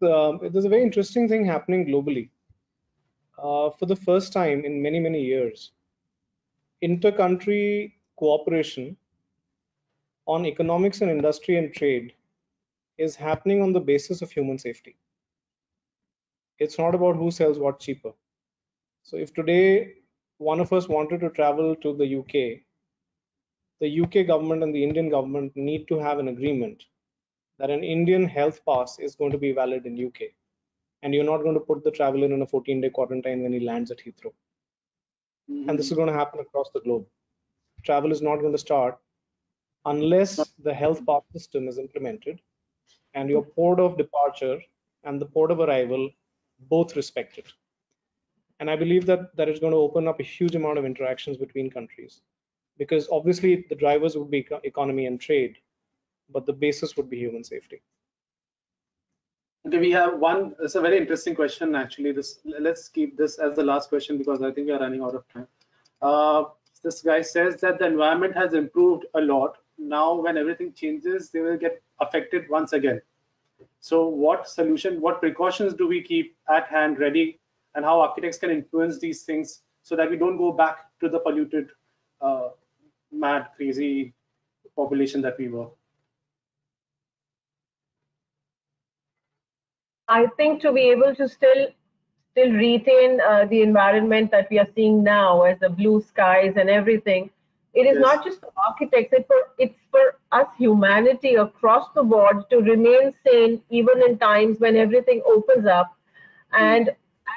[SPEAKER 3] Uh, there's a very interesting thing happening globally. Uh, for the first time in many, many years, inter-country cooperation on economics and industry and trade is happening on the basis of human safety. It's not about who sells what cheaper. So if today one of us wanted to travel to the UK, the UK government and the Indian government need to have an agreement that an Indian health pass is going to be valid in UK. And you're not going to put the traveler in a 14 day quarantine when he lands at Heathrow. Mm -hmm. And this is going to happen across the globe. Travel is not going to start unless the health pass system is implemented and your port of departure and the port of arrival both respected. And I believe that that is going to open up a huge amount of interactions between countries because obviously the drivers would be economy and trade, but the basis would be human safety.
[SPEAKER 1] Okay, we have one. It's a very interesting question, actually. This let's keep this as the last question because I think we are running out of time. Uh, this guy says that the environment has improved a lot, now when everything changes they will get affected once again. So what solution what precautions do we keep at hand ready and how architects can influence these things so that we don't go back to the polluted uh, mad crazy population that we were?
[SPEAKER 4] I think to be able to still still retain uh, the environment that we are seeing now as the blue skies and everything it is yes. not just for architects, it's for, it's for us humanity across the board to remain sane even in times when everything opens up and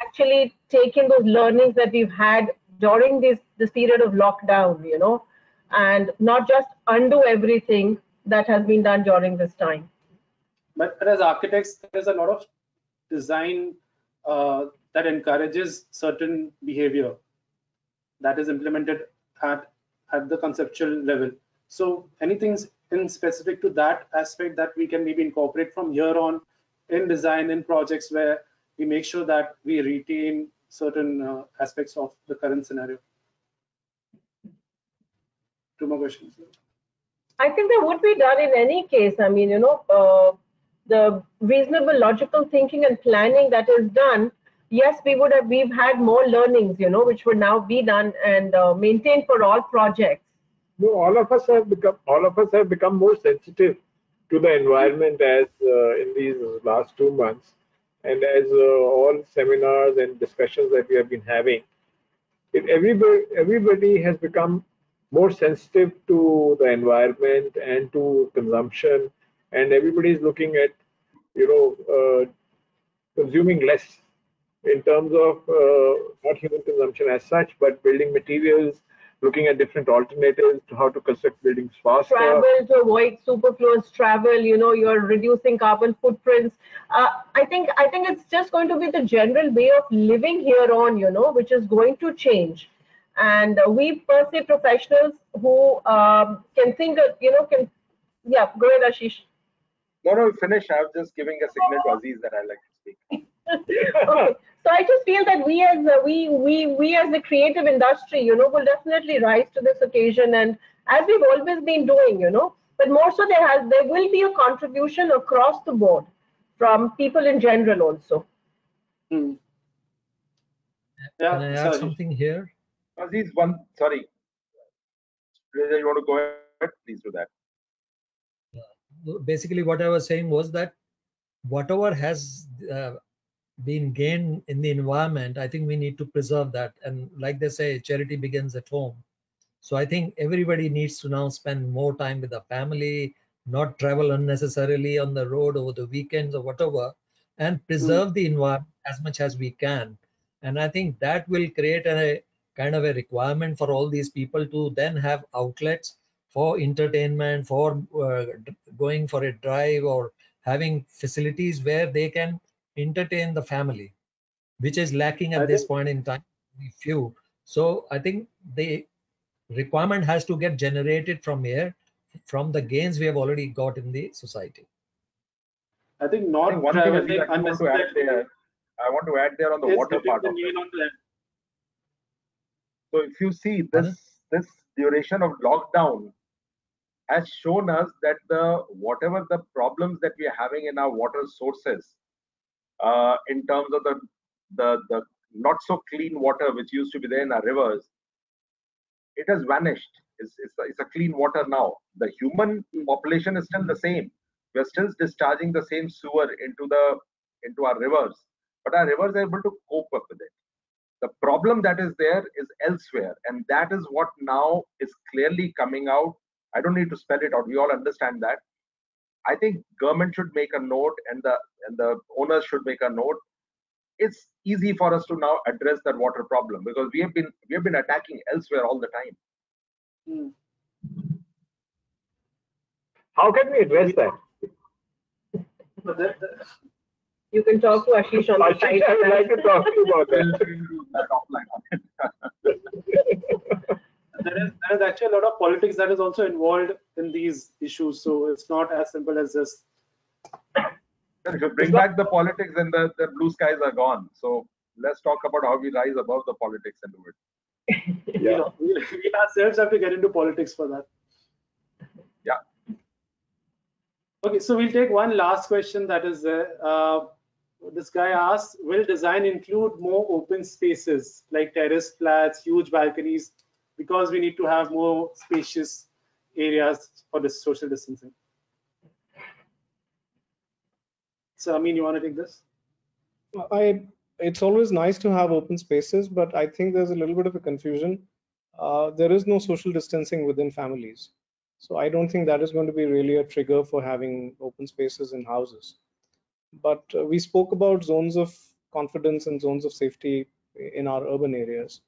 [SPEAKER 4] actually taking those learnings that we've had during this, this period of lockdown, you know, and not just undo everything that has been done during this time.
[SPEAKER 1] But as architects, there's a lot of design uh, that encourages certain behavior that is implemented at at the conceptual level. So anything in specific to that aspect that we can maybe incorporate from here on in design in projects where we make sure that we retain certain uh, aspects of the current scenario. Two more questions.
[SPEAKER 4] I think that would be done in any case. I mean, you know, uh, the reasonable logical thinking and planning that is done yes, we would have, we've had more learnings, you know, which would now be done and uh, maintained for all projects.
[SPEAKER 5] No, all of us have become, all of us have become more sensitive to the environment as uh, in these last two months. And as uh, all seminars and discussions that we have been having, it, everybody, everybody has become more sensitive to the environment and to consumption. And everybody is looking at, you know, uh, consuming less in terms of uh, not human consumption as such, but building materials, looking at different alternatives to how to construct buildings faster.
[SPEAKER 4] Travel to avoid superfluous travel. You know, you're reducing carbon footprints. Uh, I think I think it's just going to be the general way of living here on. You know, which is going to change. And uh, we per se professionals who um, can think, of, you know, can yeah. Go ahead, Ashish.
[SPEAKER 6] No, no, finish. I was just giving a signal to Aziz that I like to speak.
[SPEAKER 4] okay. So I just feel that we as uh, we we we as the creative industry, you know, will definitely rise to this occasion, and as we've always been doing, you know, but more so there has there will be a contribution across the board from people in general also.
[SPEAKER 1] Hmm.
[SPEAKER 2] Yeah, Can I add sorry. something here?
[SPEAKER 6] Aziz, one sorry. You want to go ahead? Please do that.
[SPEAKER 2] Basically, what I was saying was that whatever has uh, been gained in the environment, I think we need to preserve that. And like they say, charity begins at home. So I think everybody needs to now spend more time with the family, not travel unnecessarily on the road over the weekends or whatever, and preserve mm. the environment as much as we can. And I think that will create a kind of a requirement for all these people to then have outlets for entertainment, for uh, going for a drive or having facilities where they can entertain the family, which is lacking at I this think, point in time. Few. So I think the requirement has to get generated from here, from the gains we have already got in the society.
[SPEAKER 1] I think not I
[SPEAKER 6] think one thing I want to add there. I want to add there on the yes, water part of it. So if you see this this duration of lockdown has shown us that the whatever the problems that we are having in our water sources uh, in terms of the, the, the not so clean water which used to be there in our rivers, it has vanished. It's, it's, a, it's a clean water now. The human population is still the same. We're still discharging the same sewer into the into our rivers, but our rivers are able to cope up with it. The problem that is there is elsewhere, and that is what now is clearly coming out. I don't need to spell it out. We all understand that. I think government should make a note and the and the owners should make a note. It's easy for us to now address that water problem because we have been we have been attacking elsewhere all the time.
[SPEAKER 5] Hmm. How can we address that?
[SPEAKER 4] You can talk to Ashish on
[SPEAKER 5] Ashish, the side. I would like to talk to you about
[SPEAKER 1] that. there is there is actually a lot of politics that is also involved in these issues. So it's not as simple as this.
[SPEAKER 6] If you bring back the politics, then the, the blue skies are gone. So let's talk about how we rise above the politics and do it.
[SPEAKER 1] yeah. You know, we, we ourselves have to get into politics for that.
[SPEAKER 6] Yeah.
[SPEAKER 1] Okay, so we'll take one last question that is there. Uh, this guy asks, will design include more open spaces like terrace flats, huge balconies, because we need to have more spacious areas for the social distancing. So, I mean, you want to take this?
[SPEAKER 3] I it's always nice to have open spaces, but I think there's a little bit of a confusion. Uh, there is no social distancing within families. So I don't think that is going to be really a trigger for having open spaces in houses. But uh, we spoke about zones of confidence and zones of safety in our urban areas.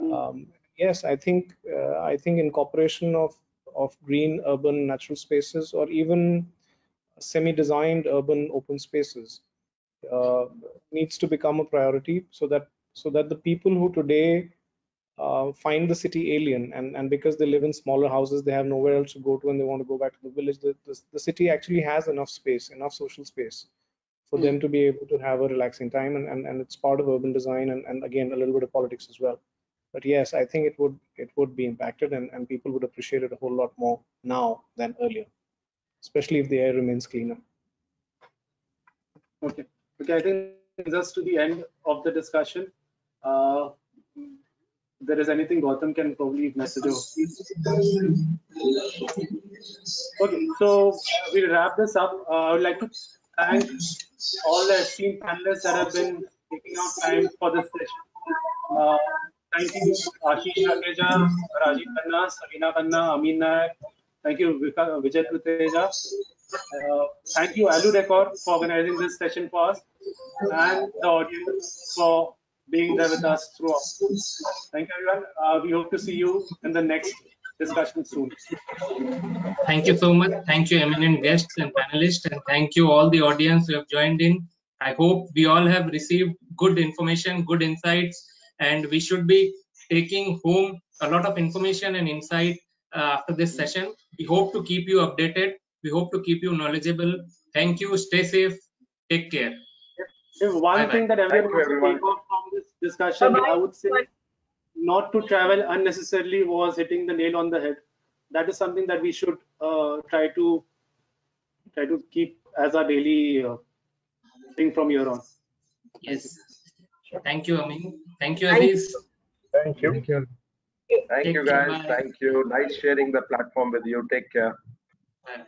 [SPEAKER 3] Mm. Um, yes, I think uh, I think incorporation of of green urban natural spaces or even semi-designed urban open spaces uh, needs to become a priority so that so that the people who today uh, find the city alien and and because they live in smaller houses they have nowhere else to go to and they want to go back to the village the, the, the city actually has enough space enough social space for mm. them to be able to have a relaxing time and, and and it's part of urban design and, and again a little bit of politics as well but yes i think it would it would be impacted and, and people would appreciate it a whole lot more now than earlier especially if the air remains cleaner
[SPEAKER 1] okay okay i think just to the end of the discussion uh, there is anything Gautam can probably message Okay, so we'll wrap this up. Uh, I would like to thank all the esteemed panelists that have been taking out time for this session. Uh, Thank you, Ashish Rakheja, Rajiv Khanna, Sabina Khanna, Amin. Thank you, Vijay Tuteja. Uh, thank you, Aludecor, for organizing this session for us, and the audience for being there with us throughout. Thank you, everyone. Uh, we hope to see you in the next discussion soon.
[SPEAKER 7] Thank you so much. Thank you, eminent guests and panelists, and thank you all the audience who have joined in. I hope we all have received good information, good insights, and we should be taking home a lot of information and insight uh, after this session. We hope to keep you updated. We hope to keep you knowledgeable. Thank you. Stay safe. Take care.
[SPEAKER 1] If one
[SPEAKER 7] Bye-bye.
[SPEAKER 1] thing that everyone
[SPEAKER 6] you,
[SPEAKER 1] wants to
[SPEAKER 6] everyone.
[SPEAKER 1] take off from this discussion,
[SPEAKER 4] Bye-bye.
[SPEAKER 1] I would say not to travel unnecessarily was hitting the nail on the head. That is something that we should uh, try to try to keep as our daily uh, thing from here on.
[SPEAKER 7] Yes. Thank you, Amin. Thank you,
[SPEAKER 4] Thank
[SPEAKER 7] Aziz.
[SPEAKER 5] Thank you.
[SPEAKER 2] Thank you.
[SPEAKER 6] Thank
[SPEAKER 7] Take
[SPEAKER 6] you, guys.
[SPEAKER 7] bye.
[SPEAKER 6] Thank you. Nice sharing the platform with you. Take care.
[SPEAKER 7] Bye.